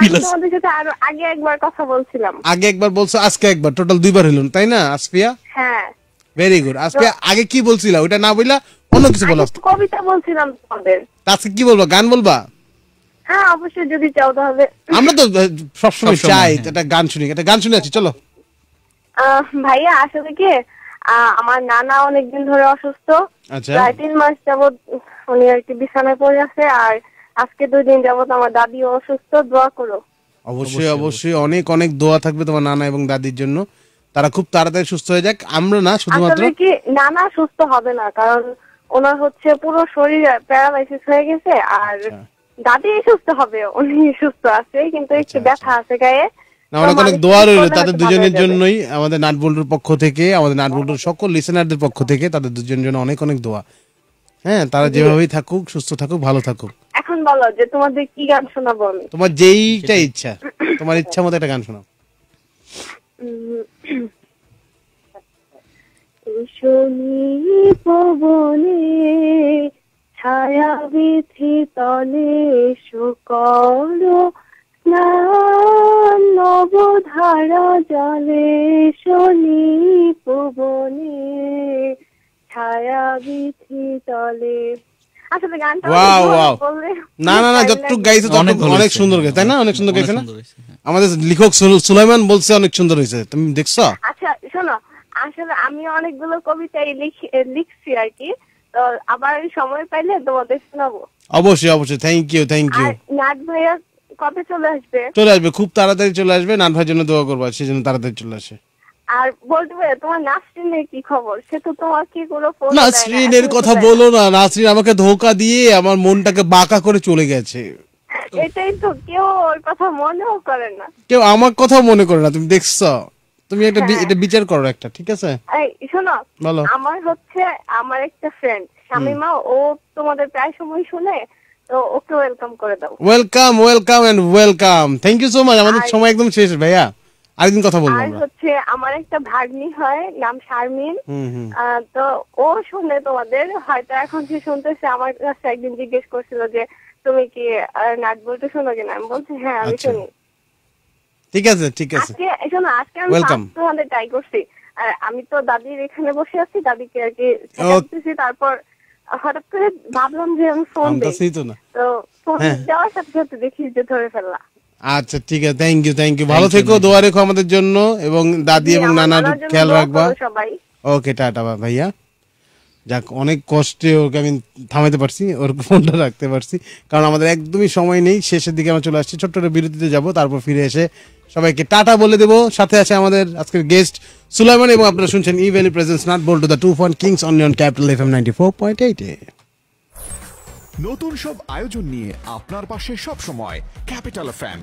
বিলাস। তোমাদের সাথে আরও আগে একবার কথা বলছিলাম। আগে একবার বলছো আজকে একবার। টোটাল দুইবার হইল তাই না আসফিয়া হ্যাঁ। ভেরি গুড আগে কি বলছিলা? ওটা না বললা অন্য কিছু বলো। কবিতা বলছিলাম তোমাদের। আজকে কি বলব? গান বলবা? হ্যাঁ অবশ্যই যদি চাও তাহলে। আমরা তো সবসময় চাই হ্যাঁ। একটা গান শুনি একটা গান শুনে আছি চলো। আহ, ভাইয়া আসলে কি আমার নানা অনেকদিন ধরে অসুস্থ। আচ্ছা। প্রায় তিন মাস যাবত উনি আর কি বিছানায় পড়ে আছে আর আজকে দুই দিন যাবত আমার দাদিও অসুস্থ দোয়া করো। অবশ্যই অবশ্যই অনেক অনেক দোয়া থাকবে তোমার নানা এবং দাদির জন্য। তারা খুব তাড়াতাড়ি সুস্থ হয়ে যাক। আমরা না শুধুমাত্র আসলে কি নানা সুস্থ হবে না কারণ ওনার হচ্ছে পুরো শরীর প্যারালাইসিস হয়ে গেছে আর আচ্ছা। দাদি সুস্থ হবে উনি সুস্থ আছে কিন্তু একটু ব্যথা আছে গায়ে। না, অনেক অনেক দোয়া রইল তাদের দুজনের জন্যই আমাদের নাটবল্টুর পক্ষ থেকে আমাদের নাটবল্টুর সকল লিসেনারদের পক্ষ থেকে তাদের দুজনের জন্য অনেক অনেক দোয়া। হ্যাঁ তারা যেভাবেই থাকুক সুস্থ থাকুক ভালো থাকুক। এখন বলো যে তোমাদের কি গান শোনাবো আমি? তোমার যেইটা ইচ্ছা তোমার ইচ্ছা মতো একটা গান শোনাও। শনি পবনে ছায়া বিথি তলে শুকর স্নান নবধারা জলে শনি পবনে ছায়া বিথি তলে। আসলে গানটা Wow, অনেক না না না যতটুকু গাইছে অনেক অনেক সুন্দর গেছে তাই না? অনেক সুন্দর অনেক না? সুন্দর হয়েছে, হ্যাঁ। আমাদের লিখক সুল- সুলাইমান বলছে অনেক সুন্দর হয়েছে। তুমি দেখছ? আচ্ছা শোনো আসলে আমি অনেকগুলো কবিতাই লিখ- লিখছি আর কি। তো আবার সময় পাইলে তোমাদের শোনাবো। অবশ্যই অবশ্যই। Thank you thank you nut ভাইয়া কবে চলে আসবে? চলে আসবে খুব তাড়াতাড়ি চলে আসবে। ভাইয়ের জন্য দোয়া করব সেই জন্য তাড়াতাড়ি চলে আসে। আর বলতে তোমার নাসরিনের কি খবর? সে তো তোমাকে কোনো ফোন নাসরিনের কথা বলো না নাসরিন আমাকে ধোকা দিয়ে আমার মনটাকে বাঁকা করে চলে গেছে। এটাই তো কেউ ওর কথা মনেও করে না। কেউ আমার কথা মনে করে না তুমি দেখছ? তুমি একটা এটা বিচার করো একটা ঠিক আছে? শোনো বলো। আমার হচ্ছে আমার একটা ফ্রেন্ড শামিমা ও তোমাদের প্রায় সময় শুনে ওকে ওয়েলকাম করে দাও। Welcome welcome and welcome thank you so much আমাদের সময় একদম শেষ ভাইয়া। আরেকদিন কথা বলব আমরা। হচ্ছে আমার একটা ভাগ্নি হয় নাম শারমিন। তো ও শুনে তোমাদের হয়তো এখন সে শুনতেছে আমার কাছে একদিন জিজ্ঞেস করছিল যে তুমি কি নাট বলতে শোনো কিনা? আমি বলছি হ্যাঁ আমি আচ্ছা। শুনি। ঠিক আছে ঠিক আছে। আজকে শোনো আজকে আমি তোমাদের ট্রাই করছি। আর আমি তো দাদির এখানে বসে আছি দাদিকে আর কি তারপর হঠাৎ করে ভাবলাম যে আমি ফোন দিই। তো ফোন হ্যাঁ। দেওয়ার সাথে সাথে দেখি যে ধরে ফেললা। আচ্ছা ঠিক আছে। থ্যাংক ইউ থ্যাংক ইউ ভালো থেকো দোয়া রেখো আমাদের জন্য এবং দাদি এবং নানার খেয়াল রাখবা। ওকে টাটা ভাইয়া। যাক অনেক কষ্টে ওকে আমি থামাতে পারছি ওর ফোনটা রাখতে পারছি। কারণ আমাদের একদমই সময় নেই শেষের দিকে আমরা চলে আসছি। ছোট্ট একটা বিরতিতে যাব তারপর ফিরে এসে সবাইকে টাটা বলে দেবো। সাথে আছে আমাদের আজকের গেস্ট সুলাইমান এবং আপনারা শুনছেন evil presence nut Boltu the Toofan kings onion capital F M ninety four point এইটে নতুন সব আয়োজন নিয়ে আপনার পাশে সব সময় ক্যাপিটাল ফ্যান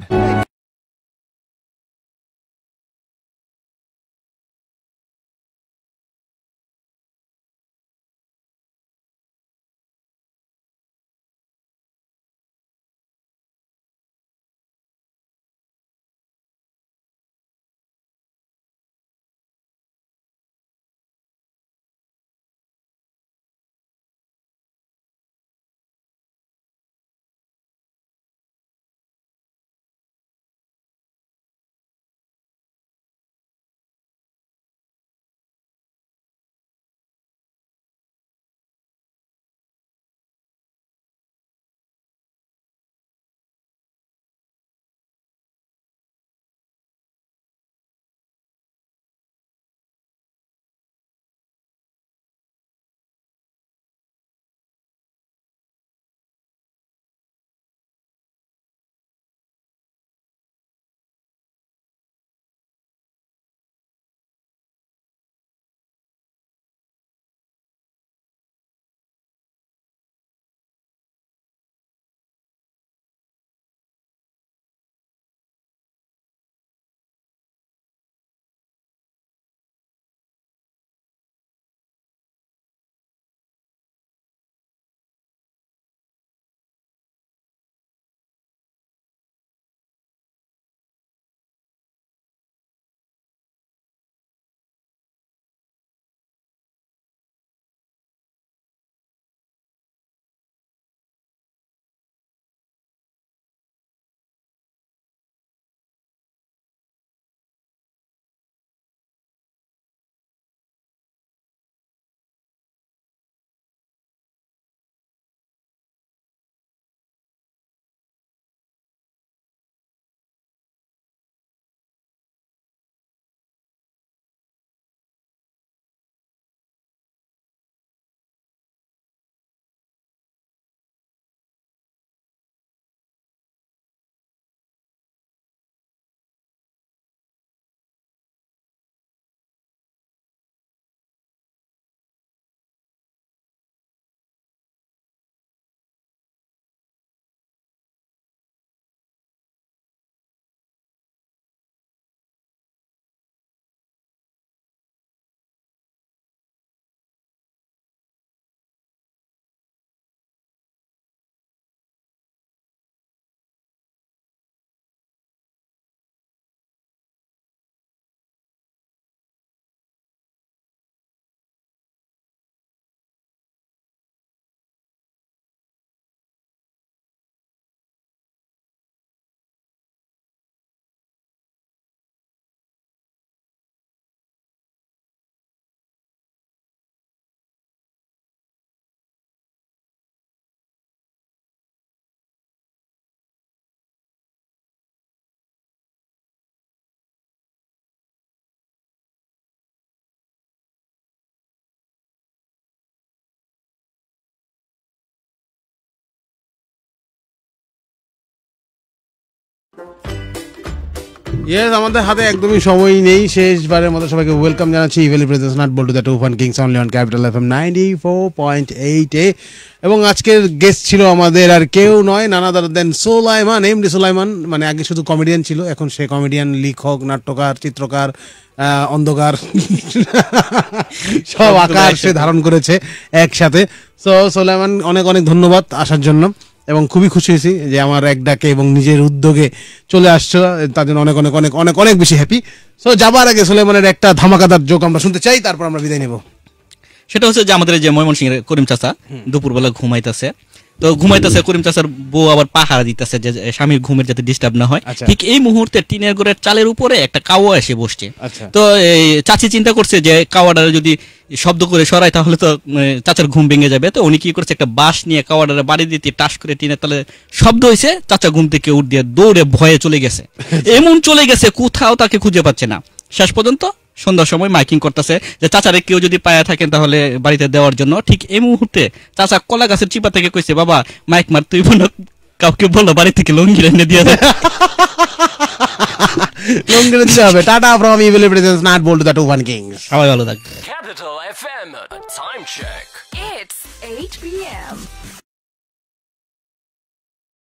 ইয়েস আমাদের হাতে একদমই সময় নেই। শেষবারের মতো সবাইকে ওয়েলকাম জানাচ্ছি evil presence nut Boltu the Toofan kings only on capital F M ninety four point এইটে এবং আজকের গেস্ট ছিল আমাদের আর কেউ নয় নানা দাদা দেন সোলাইমান এমডি সোলাইমান মানে আগে শুধু কমেডিয়ান ছিল এখন সে কমেডিয়ান লেখক নাট্যকার চিত্রকার অন্ধকার সব আকার সে ধারণ করেছে একসাথে। সো সোলাইমান অনেক অনেক ধন্যবাদ আসার জন্য। এবং খুবই খুশি হয়েছি যে আমার এক ডাকে এবং নিজের উদ্যোগে চলে আসছো। তার জন্য অনেক অনেক অনেক অনেক অনেক বেশি হ্যাপি সো যাবার আগে সুলেমানের একটা ধামাকাদার যোগ আমরা শুনতে চাই, তারপর আমরা বিদায় নেব। সেটা হচ্ছে যে আমাদের যে ময়মনসিংহের করিম চাচা, দুপুরবেলা ঘুমাইতেছে। তো ঘুমাইতেছে করিম চাচার বউ আবার পাহারা দিতেছে যে স্বামীর ঘুমের যাতে ডিস্টার্ব না হয়। আচ্ছা। ঠিক এই মুহূর্তে টিনের ঘরের চালের উপরে একটা কাওয়া এসে বসছে। আচ্ছা। তো এই চাচি চিন্তা করছে যে কাওয়াটা যদি শব্দ করে সরায় তাহলে তো চাচার ঘুম ভেঙে যাবে। তো উনি কি করছে একটা বাঁশ নিয়ে কাওয়াটারে বাড়ি দিতে টাস করে টিনের তলে শব্দ হয়েছে চাচা ঘুম থেকে উঠ দিয়ে দৌড়ে ভয়ে চলে গেছে। এমন চলে গেছে কোথাও তাকে খুঁজে পাচ্ছে না। শেষ পর্যন্ত সন্ধ্যার সময় মাইকিং করতেছে যে চাচারে কেউ যদি পায়া থাকেন তাহলে বাড়িতে দেওয়ার জন্য। ঠিক এই মুহূর্তে চাচা কলা গাছের চিপা থেকে কইছে বাবা মাইক মার তুই বোন কাউকে বলো বাড়ি থেকে লঙ্গি এনে দিয়ে দেয় লঙ্গিরে দিতে হবে। Tata from evil presence nut Boltu the Toofan kings সবাই ভালো থাকবে Capital FM time check. It's 8 p.m.